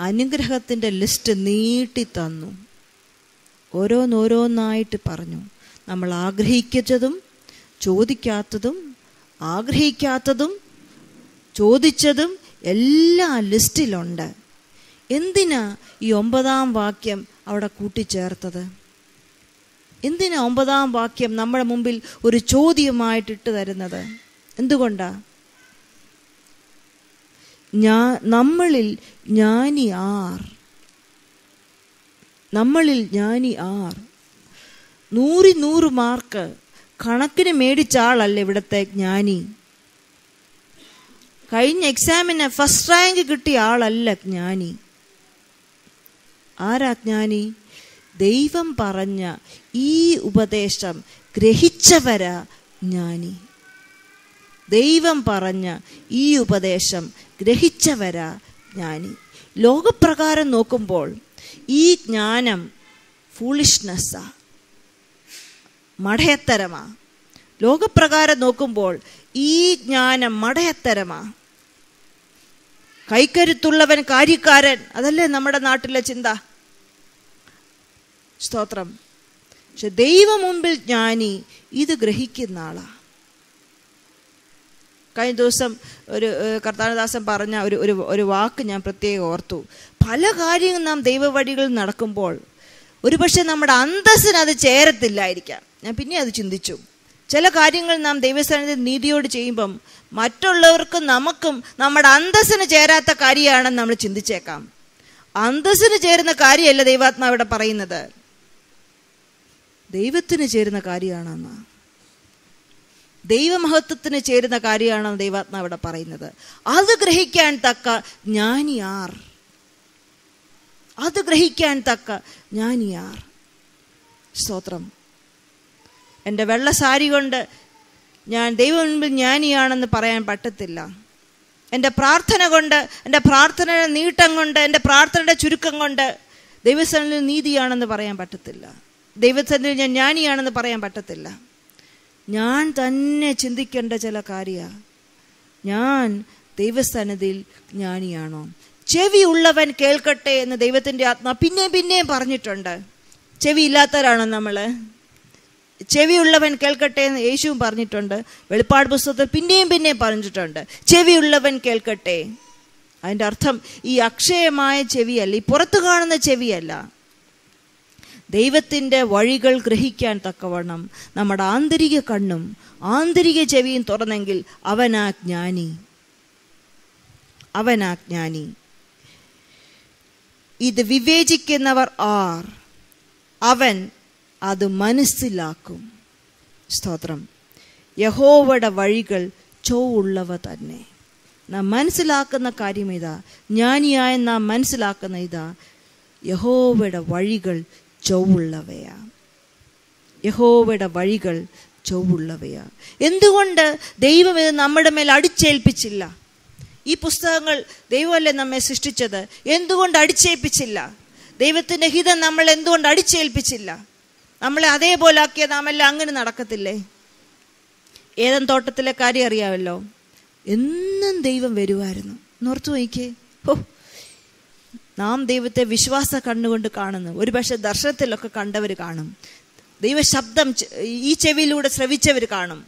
അനുഗ്രഹത്തിന്റെ ലിസ്റ്റ് നീട്ടി തന്നു. ഓരോന്നോരോന്നായിട്ട് പറഞ്ഞു. നമ്മൾ ആഗ്രഹിക്കച്ചതും ചോദിക്കാത്തതും ആഗ്രഹിക്കാത്തതും ചോദിച്ചതും എല്ലാ ലിസ്റ്റിലുണ്ട്. എന്തിനാ ഈ ഒമ്പതാം വാക്യം അവിടെ കൂട്ടിച്ചേർത്തത്? എന്തിനാ ഒമ്പതാം വാക്യം നമ്മുടെ മുമ്പിൽ ഒരു ചോദ്യമായിട്ട് ഇട്ട് തരുന്നത്? എന്തുകൊണ്ടാ? ഞാ നമ്മളിൽ ജ്ഞാനി ആർ. നമ്മളിൽ ജ്ഞാനി ആർ. നൂറി നൂറ് മാർക്ക് കണക്കിന് മേടിച്ച ആളല്ല ഇവിടുത്തെ ജ്ഞാനി? കഴിഞ്ഞ എക്സാമിന് ഫസ്റ്റ് റാങ്ക് കിട്ടിയ ആളല്ല ജ്ഞാനി. ആരാ ജ്ഞാനി? ദൈവം പറഞ്ഞ ഈ ഉപദേശം ഗ്രഹിച്ചവരാ ജ്ഞാനി. ദൈവം പറഞ്ഞ ഈ ഉപദേശം ഗ്രഹിച്ചവരാ ജ്ഞാനി ലോകപ്രകാരം നോക്കുമ്പോൾ ഈ ജ്ഞാനം ഫൂളിഷ്നെസ്സാ മടയത്തരമാ. ലോകപ്രകാരം നോക്കുമ്പോൾ ഈ ജ്ഞാനം മടയത്തരമാ. കൈക്കരുത്തുള്ളവൻ കാര്യക്കാരൻ അതല്ലേ നമ്മുടെ നാട്ടിലെ ചിന്ത. സ്തോത്രം. പക്ഷെ ദൈവ മുമ്പിൽ ജ്ഞാനി ഇത് ഗ്രഹിക്കുന്ന ആളാ. കഴിഞ്ഞ ദിവസം ഒരു കർത്താനദാസൻ പറഞ്ഞ ഒരു ഒരു ഒരു വാക്ക് ഞാൻ പ്രത്യേകം ഓർത്തു. പല കാര്യങ്ങളും നാം ദൈവവഴികളിൽ നടക്കുമ്പോൾ ഒരുപക്ഷെ നമ്മുടെ അന്തസ്സിന് അത് ചേരത്തില്ലായിരിക്കാം. ഞാൻ പിന്നെ അത് ചിന്തിച്ചു. ചില കാര്യങ്ങൾ നാം ദൈവസ്ഥാനത്തിൽ നീതിയോട് ചെയ്യുമ്പം മറ്റുള്ളവർക്കും നമുക്കും നമ്മുടെ അന്തസ്സിന് ചേരാത്ത കാര്യമാണെന്ന് നമ്മൾ ചിന്തിച്ചേക്കാം. അന്തസ്സിന് ചേരുന്ന കാര്യമല്ല ദൈവാത്മാവിടെ പറയുന്നത്. ദൈവത്തിന് ചേരുന്ന കാര്യമാണെന്നാ. ദൈവമഹത്വത്തിന് ചേരുന്ന കാര്യമാണ് ദൈവാത്മാ അവിടെ പറയുന്നത്. അത് ഗ്രഹിക്കാൻ തക്ക ജ്ഞാനിയാർ. അത് ഗ്രഹിക്കാൻ തക്ക ജ്ഞാനിയാർ. സ്തോത്രം. എന്റെ വെള്ള സാരി കൊണ്ട് ഞാൻ ദൈവം മുൻപിൽ ജ്ഞാനിയാണെന്ന് പറയാൻ പറ്റത്തില്ല. എന്റെ പ്രാർത്ഥന കൊണ്ട് എന്റെ പ്രാർത്ഥനയുടെ നീട്ടം കൊണ്ട് എന്റെ പ്രാർത്ഥനയുടെ ചുരുക്കം കൊണ്ട് ദൈവസന്നിധിയിൽ നീതിയാണെന്ന് പറയാൻ പറ്റത്തില്ല. ദൈവസന്നിധിയിൽ ഞാൻ ജ്ഞാനിയാണെന്ന് പറയാൻ പറ്റത്തില്ല. ഞാൻ തന്നെ ചിന്തിക്കേണ്ട ചില കാര്യമാണ് ഞാൻ ദൈവസ്ഥാനത്തിൽ ജ്ഞാനിയാണോ? ചെവി ഉള്ളവൻ കേൾക്കട്ടെ എന്ന് ദൈവത്തിന്റെ ആത്മ പിന്നെയും പിന്നെയും പറഞ്ഞിട്ടുണ്ട്. ചെവി ഇല്ലാത്തവരാണോ നമ്മൾ ചെവി ഉള്ളവൻ കേൾക്കട്ടെ എന്ന് യേശുവും പറഞ്ഞിട്ടുണ്ട്. വെളിപ്പാട് പുസ്തകത്തിൽ പിന്നെയും പിന്നെയും പറഞ്ഞിട്ടുണ്ട്. ചെവി ഉള്ളവൻ കേൾക്കട്ടെ. അതിന്റെ അർത്ഥം ഈ അക്ഷയമായ ചെവിയല്ല ഈ പുറത്തു കാണുന്ന ചെവിയല്ല. ദൈവത്തിന്റെ വഴികൾ ഗ്രഹിക്കാൻ തക്കവണ്ണം നമ്മുടെ ആന്തരിക കണ്ണും ആന്തരിക ചെവിയും തുറന്നെങ്കിൽ അവനാ ജ്ഞാനി. അവനാ ജ്ഞാനി. ഇത് വിവേചിക്കുന്നവർ ആർ? അവൻ അത് മനസ്സിലാക്കും. സ്തോത്രം. യഹോവയുടെ വഴികൾ ചൊവ്വുള്ളവ തന്നെ. നാം മനസ്സിലാക്കുന്ന കാര്യം ഇതാ. ജ്ഞാനിയായ നാം മനസ്സിലാക്കുന്ന ഇതാ. യഹോവയുടെ വഴികൾ ചൊവ്വുള്ളവയാ യഹോവയുടെ വഴികൾ ചൊവ്വുള്ളവയാ എന്തുകൊണ്ട് ദൈവം ഇത് നമ്മുടെ മേൽ അടിച്ചേൽപ്പിച്ചില്ല? ഈ പുസ്തകങ്ങൾ ദൈവമല്ലേ നമ്മെ സൃഷ്ടിച്ചത്? എന്തുകൊണ്ട് അടിച്ചേൽപ്പിച്ചില്ല? ദൈവത്തിന്റെ ഹിതം നമ്മൾ എന്തുകൊണ്ട് അടിച്ചേൽപ്പിച്ചില്ല? നമ്മളെ അതേപോലെ ആക്കിയ നാമെല്ലാം അങ്ങനെ നടക്കത്തില്ലേ? ഏതൻ തോട്ടത്തിലെ കാര്യം അറിയാമല്ലോ? എന്നും ദൈവം വരുമായിരുന്നു നോർത്തു നോക്കിയേ. ഹോ നാം ദൈവത്തെ വിശ്വാസ കണ്ണുകൊണ്ട് കാണുന്നു. ഒരുപക്ഷെ ദർശനത്തിലൊക്കെ കണ്ടവർ കാണും. ദൈവശബ്ദം ഈ ചെവിയിലൂടെ ശ്രവിച്ചവർ കാണും.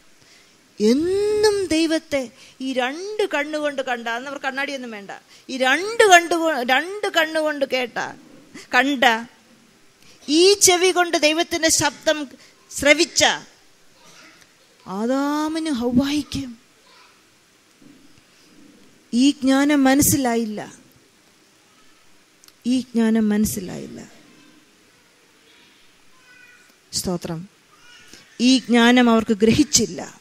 എന്നും ദൈവത്തെ ഈ രണ്ട് കണ്ണുകൊണ്ട് കണ്ട അന്ന് അവർ കണ്ണാടിയൊന്നും വേണ്ട. ഈ രണ്ട് കണ്ടു രണ്ട് കണ്ണുകൊണ്ട് കേട്ട കണ്ട ഈ ചെവി കൊണ്ട് ദൈവത്തിന്റെ ശബ്ദം ശ്രവിച്ച ആദാമിന് ഹൗവായിക്കും. ഈ ജ്ഞാനം മനസ്സിലായില്ല. ഈ ജ്ഞാനം മനസ്സിലായില്ല. സ്തോത്രം. ഈ ജ്ഞാനം അവർക്ക് ഗ്രഹിച്ചില്ല.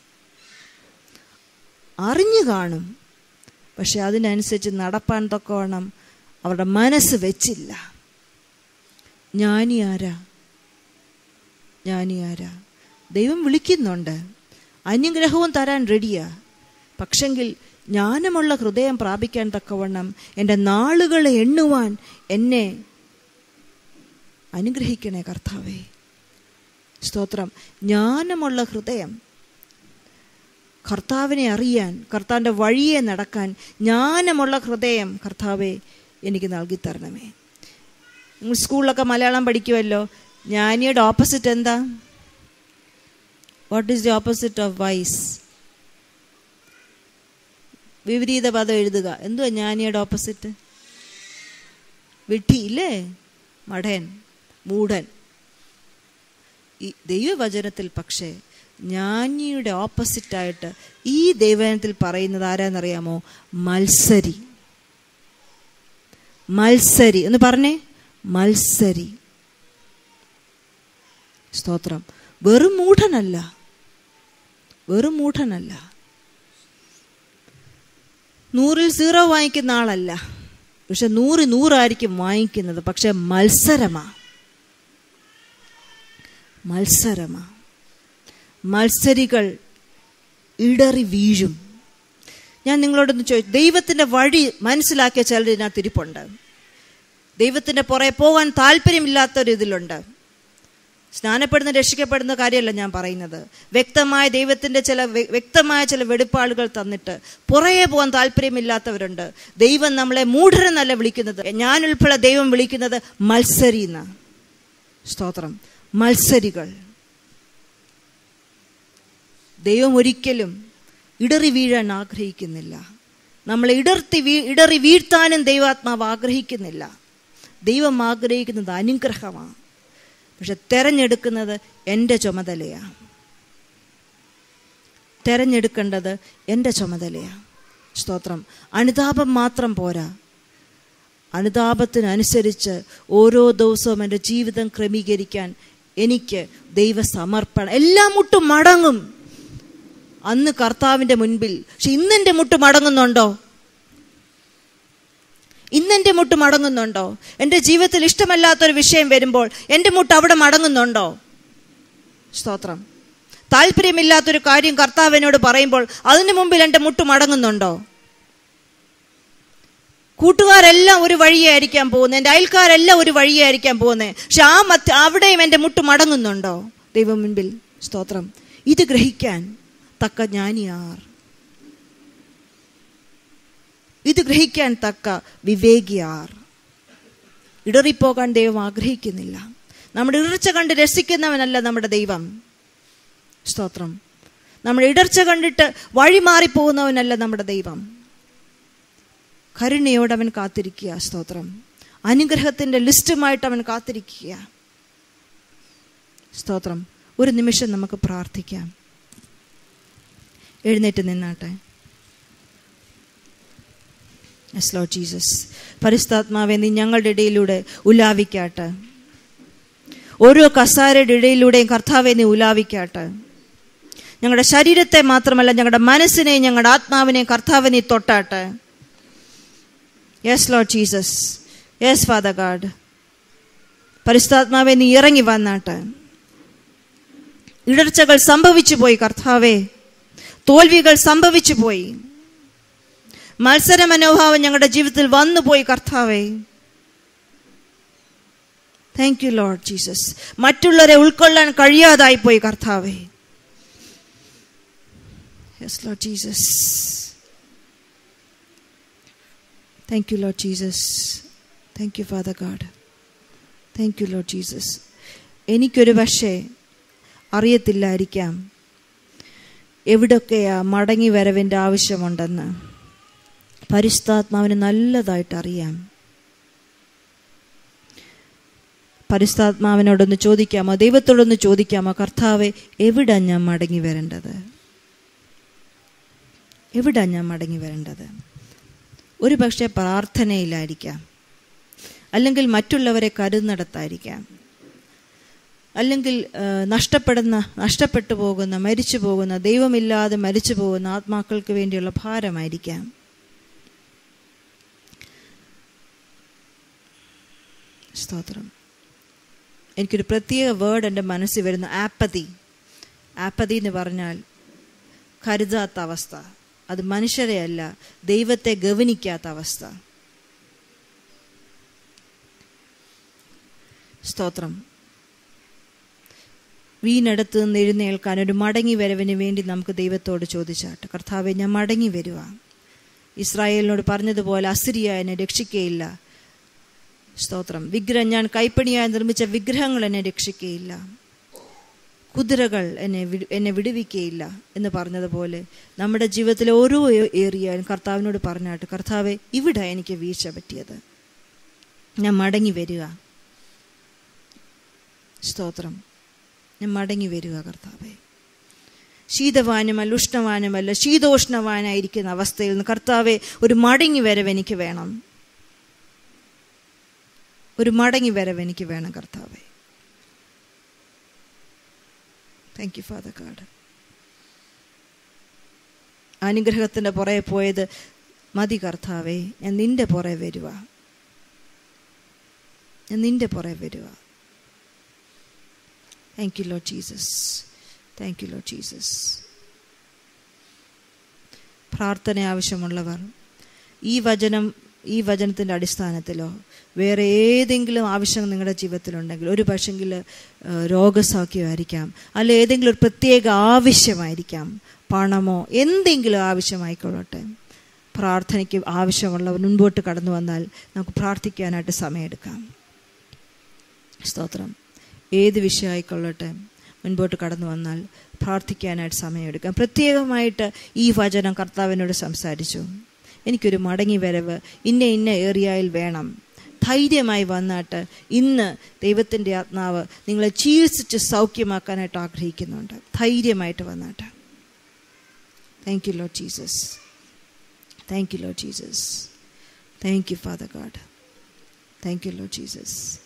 അറിഞ്ഞു കാണും. പക്ഷെ അതിനനുസരിച്ച് നടപ്പാൻ തക്കവണ്ണം അവരുടെ മനസ്സ് വെച്ചില്ല. ജ്ഞാനി ആരാ? ജ്ഞാനി ആരാ? ദൈവം വിളിക്കുന്നുണ്ട്. അന്യഗ്രഹവും തരാൻ റെഡിയാ പക്ഷെങ്കിൽ ജ്ഞാനമുള്ള ഹൃദയം പ്രാപിക്കാൻ തക്കവണ്ണം എന്റെ നാളുകളെ എണ്ണുവാൻ എന്നെ അനുഗ്രഹിക്കണേ കർത്താവേ. സ്തോത്രം. ജ്ഞാനമുള്ള ഹൃദയം കർത്താവിനെ അറിയാൻ കർത്താവിന്റെ വഴിയെ നടക്കാൻ ജ്ഞാനമുള്ള ഹൃദയം കർത്താവെ എനിക്ക് നൽകി നിങ്ങൾ സ്കൂളിലൊക്കെ മലയാളം പഠിക്കുമല്ലോ ജ്ഞാനിയുടെ ഓപ്പോസിറ്റ് എന്താ? What is the opposite of wise വിപരീത പദം എഴുതുക. എന്തുവാ ജ്ഞാനിയുടെ ഓപ്പോസിറ്റ് വിട്ടി ഇല്ലേ മഠൻ മൂഢൻ. ഈ ദൈവവചനത്തിൽ പക്ഷേ ജ്ഞാനിയുടെ ഓപ്പോസിറ്റായിട്ട് ഈ ദൈവവചനത്തിൽ പറയുന്നത് ആരാന്നറിയാമോ? മത്സരി. മത്സരി. എന്ന് പറഞ്ഞേ. മത്സരി. സ്തോത്രം. വെറും മൂഢനല്ല. വെറും മൂഢനല്ല. നൂറിൽ സീറോ വാങ്ങിക്കുന്ന ആളല്ല. പക്ഷെ നൂറ് നൂറായിരിക്കും വാങ്ങിക്കുന്നത്. പക്ഷെ മത്സരമാ. മത്സരമാ. മത്സരികൾ ഇടറി വീഴും. ഞാൻ നിങ്ങളോടൊന്ന് ചോദിച്ചു. ദൈവത്തിന്റെ വഴി മനസ്സിലാക്കിയ ചിലർ ഇതിനകത്ത് ഇരിപ്പുണ്ട്. ദൈവത്തിന്റെ പുറകെ പോകാൻ താല്പര്യമില്ലാത്തൊരു ഇതിലുണ്ട് സ്നാനപ്പെടുന്ന രക്ഷിക്കപ്പെടുന്ന കാര്യമല്ല ഞാൻ പറയുന്നത്. വ്യക്തമായ ദൈവത്തിന്റെ ചില വ്യക്തമായ ചില വെടിപ്പാടുകൾ തന്നിട്ട് പുറകെ പോകാൻ താല്പര്യമില്ലാത്തവരുണ്ട്. ദൈവം നമ്മളെ മൂഢരെന്നല്ല വിളിക്കുന്നത്. ഞാൻ ഉൾപ്പെടെ ദൈവം വിളിക്കുന്നത് മത്സരി എന്ന. സ്തോത്രം. മത്സരികൾ. ദൈവം ഒരിക്കലും ഇടറി വീഴാൻ ആഗ്രഹിക്കുന്നില്ല. നമ്മളെ ഇടർത്തി വീ ഇടറി വീഴ്ത്താനും ദൈവാത്മാവ് ആഗ്രഹിക്കുന്നില്ല. ദൈവം ആഗ്രഹിക്കുന്നത് അനുഗ്രഹമാണ്. പക്ഷെ തെരഞ്ഞെടുക്കുന്നത് എന്റെ ചുമതലയാണ് തെരഞ്ഞെടുക്കേണ്ടത് എന്റെ ചുമതലയാണ് സ്തോത്രം. അനുതാപം മാത്രം പോരാ. അനുതാപത്തിനനുസരിച്ച് ഓരോ ദിവസവും എന്റെ ജീവിതം ക്രമീകരിക്കാൻ എനിക്ക് ദൈവസമർപ്പണം. എല്ലാം മുട്ടും മടങ്ങും. അന്ന് കർത്താവിന്റെ മുൻപിൽ. പക്ഷെ ഇന്നെന്റെ മുട്ട് മടങ്ങുന്നുണ്ടോ? ഇന്നെന്റെ മുട്ട് മടങ്ങുന്നുണ്ടോ? എന്റെ ജീവിതത്തിൽ ഇഷ്ടമല്ലാത്തൊരു വിഷയം വരുമ്പോൾ എന്റെ മുട്ട് അവിടെ മടങ്ങുന്നുണ്ടോ? സ്തോത്രം. താല്പര്യമില്ലാത്തൊരു കാര്യം കർത്താവിനോട് പറയുമ്പോൾ അതിനു മുമ്പിൽ എന്റെ മുട്ട് മടങ്ങുന്നുണ്ടോ? കൂട്ടുകാരെല്ലാം ഒരു വഴിയായിരിക്കാൻ പോകുന്നത് എന്റെ അയൽക്കാരെല്ലാം ഒരു വഴിയായിരിക്കാൻ പോകുന്നത് പക്ഷെ ആ മറ്റ് അവിടെയും എന്റെ മുട്ട് മടങ്ങുന്നുണ്ടോ? ദൈവം മുൻപിൽ സ്തോത്രം. ഇത് ഗ്രഹിക്കാൻ തക്ക ജ്ഞാനിയാർ. ഇത് ഗ്രഹിക്കാൻ തക്ക വിവേകിയാർ. ഇടറിപ്പോകാൻ ദൈവം ആഗ്രഹിക്കുന്നില്ല. നമ്മുടെ ഇടർച്ച കണ്ട് രസിക്കുന്നവനല്ല നമ്മുടെ ദൈവം. സ്തോത്രം. നമ്മുടെ ഇടർച്ച കണ്ടിട്ട് വഴി മാറിപ്പോകുന്നവനല്ല നമ്മുടെ ദൈവം. കരുണയോട് അവൻ കാത്തിരിക്കുക സ്തോത്രം. അനുഗ്രഹത്തിന്റെ ലിസ്റ്റുമായിട്ട് അവൻ കാത്തിരിക്കുക. സ്തോത്രം. ഒരു നിമിഷം നമുക്ക് പ്രാർത്ഥിക്കാം. എഴുന്നേറ്റ് നിന്നാട്ടെ. യെസ് ലോഡ് ജീസസ് പരിശുദ്ധാത്മാവെ നീ ഞങ്ങളുടെ ഇടയിലൂടെ ഉലാവിക്കാട്ടെ. ഓരോ കസാരയുടെ ഇടയിലൂടെയും കർത്താവെ നീ ഉലാവിക്കാട്ടെ. ഞങ്ങളുടെ ശരീരത്തെ മാത്രമല്ല ഞങ്ങളുടെ മനസ്സിനെയും ഞങ്ങളുടെ ആത്മാവിനെയും കർത്താവെ നീ തൊട്ടാട്ടെ. Yes lord Jesus yes father God പരിശുദ്ധാത്മാവെ നീ ഇറങ്ങി വന്നാട്ടെ. ഇടർച്ചകൾ സംഭവിച്ചു പോയി കർത്താവെ. തോൽവികൾ സംഭവിച്ചു പോയി മത്സര മനോഭാവം ഞങ്ങളുടെ ജീവിതത്തിൽ വന്നുപോയി കർത്താവേ. താങ്ക് യു ലോഡ് ജീസസ് മറ്റുള്ളവരെ ഉൾക്കൊള്ളാൻ കഴിയാതായി പോയി കർത്താവേ Jesus thank you lord Jesus thank you father God thank you lord Jesus എനിക്കൊരു പക്ഷേ അറിയത്തില്ലായിരിക്കാം. എവിടൊക്കെയാ മടങ്ങി വരവിന്റെ ആവശ്യമുണ്ടെന്ന്. പരിശുദ്ധാത്മാവിന് നല്ലതായിട്ട് അറിയാം. പരിശുദ്ധാത്മാവിനോടൊന്ന് ചോദിക്കാമോ? ദൈവത്തോടൊന്ന് ചോദിക്കാമോ? കർത്താവെ എവിടാ ഞാൻ മടങ്ങി വരേണ്ടത്? എവിടാ ഞാൻ മടങ്ങി വരേണ്ടത്? ഒരു പക്ഷേ പ്രാർത്ഥനയിലായിരിക്കാം. അല്ലെങ്കിൽ മറ്റുള്ളവരെ കരുന്നടത്തായിരിക്കാം. അല്ലെങ്കിൽ നഷ്ടപ്പെടുന്ന നഷ്ടപ്പെട്ടു പോകുന്ന മരിച്ചു പോകുന്ന ദൈവമില്ലാതെ മരിച്ചു പോകുന്ന ആത്മാക്കൾക്ക് വേണ്ടിയുള്ള ഭാരമായിരിക്കാം. സ്തോത്രം. എനിക്കൊരു പ്രത്യേക വേർഡ് എന്റെ മനസ്സിൽ വരുന്ന. ആപ്പതി. ആപ്പതി എന്ന് പറഞ്ഞാൽ കരുതാത്ത അവസ്ഥ. അത് മനുഷ്യരെ അല്ല ദൈവത്തെ ഗവനിക്കാത്ത അവസ്ഥ. സ്തോത്രം. വീണടുത്ത് നിന്ന് എഴുന്നേൽക്കാൻ ഒരു മടങ്ങി വരവിന് വേണ്ടി നമുക്ക് ദൈവത്തോട് ചോദിച്ചാട്ട് കർത്താവെ ഞാൻ മടങ്ങി വരുവാ. ഇസ്രായേലിനോട് പറഞ്ഞതുപോലെ അസിരിയ എന്നെ രക്ഷിക്കയില്ല. സ്തോത്രം. വിഗ്രഹം ഞാൻ കൈപ്പണിയായി നിർമ്മിച്ച വിഗ്രഹങ്ങൾ എന്നെ രക്ഷിക്കുകയില്ല കുതിരകൾ എന്നെ എന്നെ വിടുവിക്കുകയില്ല എന്ന് പറഞ്ഞതുപോലെ നമ്മുടെ ജീവിതത്തിലെ ഓരോ ഏറിയാലും കർത്താവിനോട് പറഞ്ഞാട്ട് കർത്താവെ ഇവിടെ എനിക്ക് വീഴ്ച പറ്റിയത്. ഞാൻ മടങ്ങി വരിക. സ്തോത്രം. ഞാൻ മടങ്ങി വരിക കർത്താവെ. ശീതവാനുമല്ല ഉഷ്ണവാനുമല്ല ശീതോഷ്ണവാനായിരിക്കുന്ന അവസ്ഥയിൽ നിന്ന് കർത്താവെ ഒരു മടങ്ങി വരവ് എനിക്ക് വേണം. ഒരു മടങ്ങി വരവ് എനിക്ക് വേണം കർത്താവെ. താങ്ക് യു ഫാദർ ഗാഡ് അനുഗ്രഹത്തിന്റെ പുറകെ പോയത് മതി കർത്താവെ. ഞാൻ നിന്റെ പുറകെ വരുക ഞാൻ നിന്റെ പുറകെ വരുക thank you lord Jesus thank you lord Jesus പ്രാർത്ഥന ആവശ്യമുള്ളവർ ഈ വചനം ഈ വചനത്തിന്റെ അടിസ്ഥാനത്തിലോ വേറെ ഏതെങ്കിലും ആവശ്യം നിങ്ങളുടെ ജീവിതത്തിലുണ്ടെങ്കിൽ ഒരു പക്ഷെങ്കിൽ രോഗസൗഖ്യമായിരിക്കാം അല്ലെ ഏതെങ്കിലും ഒരു പ്രത്യേക ആവശ്യമായിരിക്കാം. പണമോ എന്തെങ്കിലും ആവശ്യമായിക്കൊള്ളട്ടെ. പ്രാർത്ഥനയ്ക്ക് ആവശ്യമുള്ളവർ മുൻപോട്ട് കടന്നു വന്നാൽ നമുക്ക് പ്രാർത്ഥിക്കാനായിട്ട് സമയമെടുക്കാം. സ്തോത്രം. ഏത് വിഷയമായിക്കൊള്ളട്ടെ മുൻപോട്ട് കടന്നു വന്നാൽ പ്രാർത്ഥിക്കാനായിട്ട് സമയമെടുക്കാം. പ്രത്യേകമായിട്ട് ഈ വചനം കർത്താവിനോട് സംസാരിച്ചു. എനിക്കൊരു മടങ്ങി വരവ് ഇന്ന ഇന്ന ഏറിയയിൽ വേണം. ധൈര്യമായി വന്നിട്ട് ഇന്ന് ദൈവത്തിന്റെ ആത്മാവ് നിങ്ങളെ ചികിത്സിച്ച് സൗഖ്യമാക്കാനായിട്ട് ആഗ്രഹിക്കുന്നുണ്ട്. ധൈര്യമായിട്ട് വന്നിട്ട്. Thank you lord Jesus thank you lord Jesus thank you father God thank you lord Jesus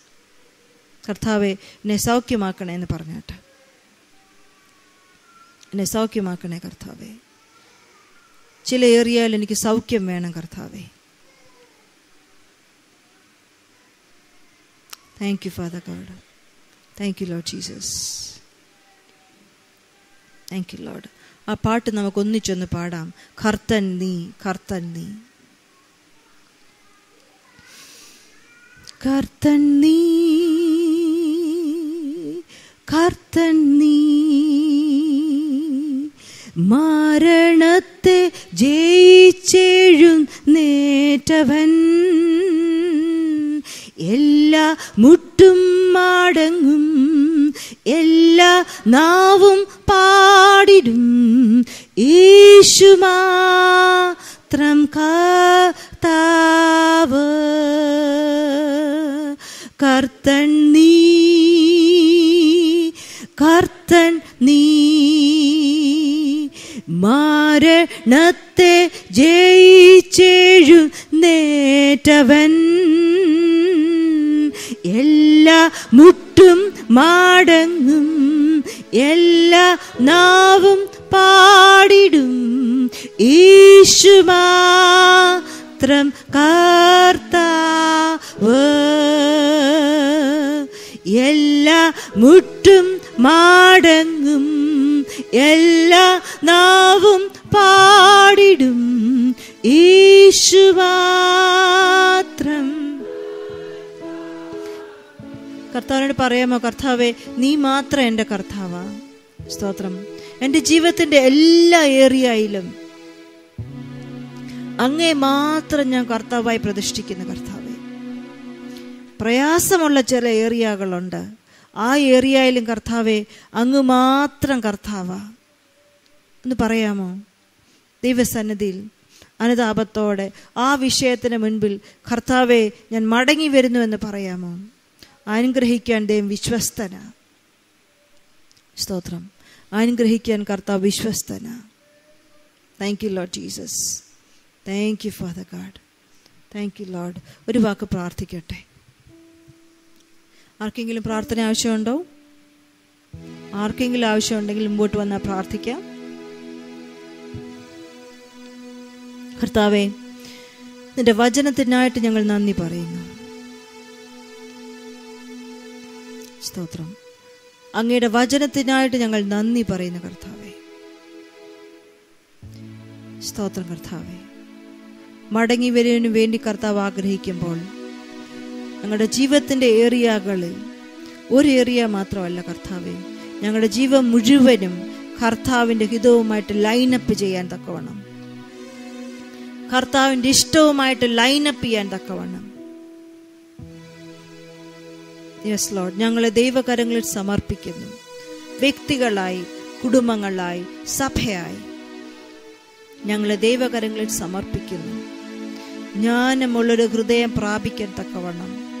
കർത്താവെ എന്നെ സൗഖ്യമാക്കണേ എന്ന് പറഞ്ഞാട്ട്. എന്നെ സൗഖ്യമാക്കണേ കർത്താവെ. ചില ഏറിയാൽ എനിക്ക് സൗഖ്യം വേണം കർത്താവേ. Thank you father God thank you lord Jesus thank you lord ആ പാട്ട് നമുക്ക് ഒന്നിച്ചൊന്ന് പാടാം. കർത്തൻ നീ കർത്തൻ നീ. കർത്തൻ നീ കർത്തൻ നീ. മരണത്തെ ജയിച്ചേഴും നേറ്റവൻ എല്ലാ മുട്ടും മാടങ്ങും എല്ലാ നാവും പാടിടും. ഈശുമാത്രം കർത്താവ്. കർത്തൻ നീ കർത്തൻ നീ. മാരണത്തെ ജയിച്ചേഴു നേറ്റവൻ എല്ലാ മുട്ടും മാടങ്ങും എല്ലാ നാവും പാടിടും. ഈശുമാത്രം കർത്താവ്. എല്ലാ മുട്ടും മാടങ്ങും എല്ലാ നാവും പാടിടും. യേശു മാത്രം കർത്താവിനോട് പറയാമോ കർത്താവെ നീ മാത്രം എന്റെ കർത്താവാ. സ്തോത്രം. എന്റെ ജീവിതത്തിന്റെ എല്ലാ ഏരിയയിലും അങ്ങേ മാത്രം ഞാൻ കർത്താവായി പ്രതിഷ്ഠിക്കുന്ന കർത്താവെ. പ്രയാസമുള്ള ചില ഏരിയകളുണ്ട് ആ ഏരിയയിലും കർത്താവെ അങ്ങ് മാത്രം കർത്താവാ. എന്ന് പറയാമോ? ദൈവസന്നിധിയിൽ അനുതാപത്തോടെ ആ വിഷയത്തിന് മുൻപിൽ കർത്താവെ ഞാൻ മടങ്ങി വരുന്നു എന്ന് പറയാമോ? അനുഗ്രഹിക്കാൻ ദൈവം വിശ്വസ്തന. സ്തോത്രം. അനുഗ്രഹിക്കാൻ കർത്താവ് വിശ്വസ്തന. Thank you lord Jesus thank you father God thank you lord ഒരു വാക്ക് പ്രാർത്ഥിക്കട്ടെ. ആർക്കെങ്കിലും പ്രാർത്ഥന ആവശ്യമുണ്ടോ? ആർക്കെങ്കിലും ആവശ്യമുണ്ടെങ്കിൽ മുമ്പോട്ട് വന്നാൽ പ്രാർത്ഥിക്കാം. കർത്താവെ നിന്റെ വചനത്തിനായിട്ട് ഞങ്ങൾ നന്ദി പറയുന്നു. സ്തോത്രം. അങ്ങയുടെ വചനത്തിനായിട്ട് ഞങ്ങൾ നന്ദി പറയുന്ന കർത്താവെ. സ്തോത്രം കർത്താവെ. മടങ്ങി വരുന്നതിനു വേണ്ടി കർത്താവ് ആഗ്രഹിക്കുമ്പോൾ ഞങ്ങളുടെ ജീവിതത്തിന്റെ ഏരിയകളിൽ ഒരു ഏരിയ മാത്രമല്ല കർത്താവെ. ഞങ്ങളുടെ ജീവൻ മുഴുവനും കർത്താവിന്റെ ഹിതവുമായിട്ട് ലൈനപ്പ് ചെയ്യാൻ തക്കവണ്ണം. കർത്താവിന്റെ ഇഷ്ടവുമായിട്ട് ലൈനപ്പ് ചെയ്യാൻ തക്കവണ്ണം. യെസ് ലോഡ് ഞങ്ങളെ ദൈവകരങ്ങളിൽ സമർപ്പിക്കുന്നു. വ്യക്തികളായി കുടുംബങ്ങളായി സഭയായി ഞങ്ങളെ ദൈവകരങ്ങളിൽ സമർപ്പിക്കുന്നു. ജ്ഞാനമുള്ളൊരു ഹൃദയം പ്രാപിക്കാൻ തക്കവണ്ണം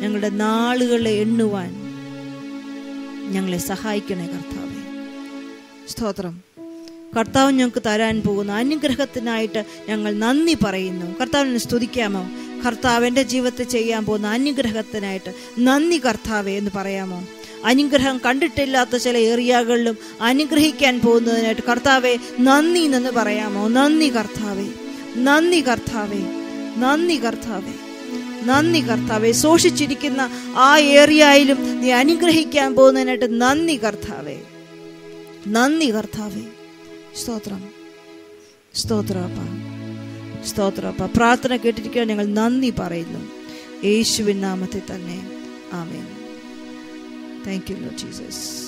ഞങ്ങളുടെ നാളുകളെ എണ്ണുവാൻ ഞങ്ങളെ സഹായിക്കണേ കർത്താവെ. സ്തോത്രം. കർത്താവ് ഞങ്ങൾക്ക് തരാൻ പോകുന്ന അനുഗ്രഹത്തിനായിട്ട് ഞങ്ങൾ നന്ദി പറയുന്നു. കർത്താവിനെ സ്തുതിക്കാമോ? കർത്താവ് എന്റെ ജീവിതത്തിൽ ചെയ്യാൻ പോകുന്ന അനുഗ്രഹത്തിനായിട്ട് നന്ദി കർത്താവേ എന്ന് പറയാമോ? അനുഗ്രഹം കണ്ടിട്ടില്ലാത്ത ചില ഏരിയകളിലും അനുഗ്രഹിക്കാൻ പോകുന്നതിനായിട്ട് കർത്താവെ നന്ദി എന്ന് പറയാമോ? നന്ദി കർത്താവേ നന്ദി കർത്താവേ നന്ദി കർത്താവേ നന്ദി കർത്താവെ. സൂക്ഷിച്ചിരിക്കുന്ന ആ ഏരിയയിലും നീ അനുഗ്രഹിക്കാൻ പോകുന്നതിനായിട്ട് നന്ദി കർത്താവേ നന്ദി കർത്താവെ. സ്തോത്രം. സ്തോത്രപ്പ സ്തോത്രപ്പ പ്രാർത്ഥന കേട്ടിരിക്കാൻ ഞങ്ങൾ നന്ദി പറയുന്നു. യേശുവിൻ നാമത്തിൽ തന്നെ. ആമേൻ. Thank you Jesus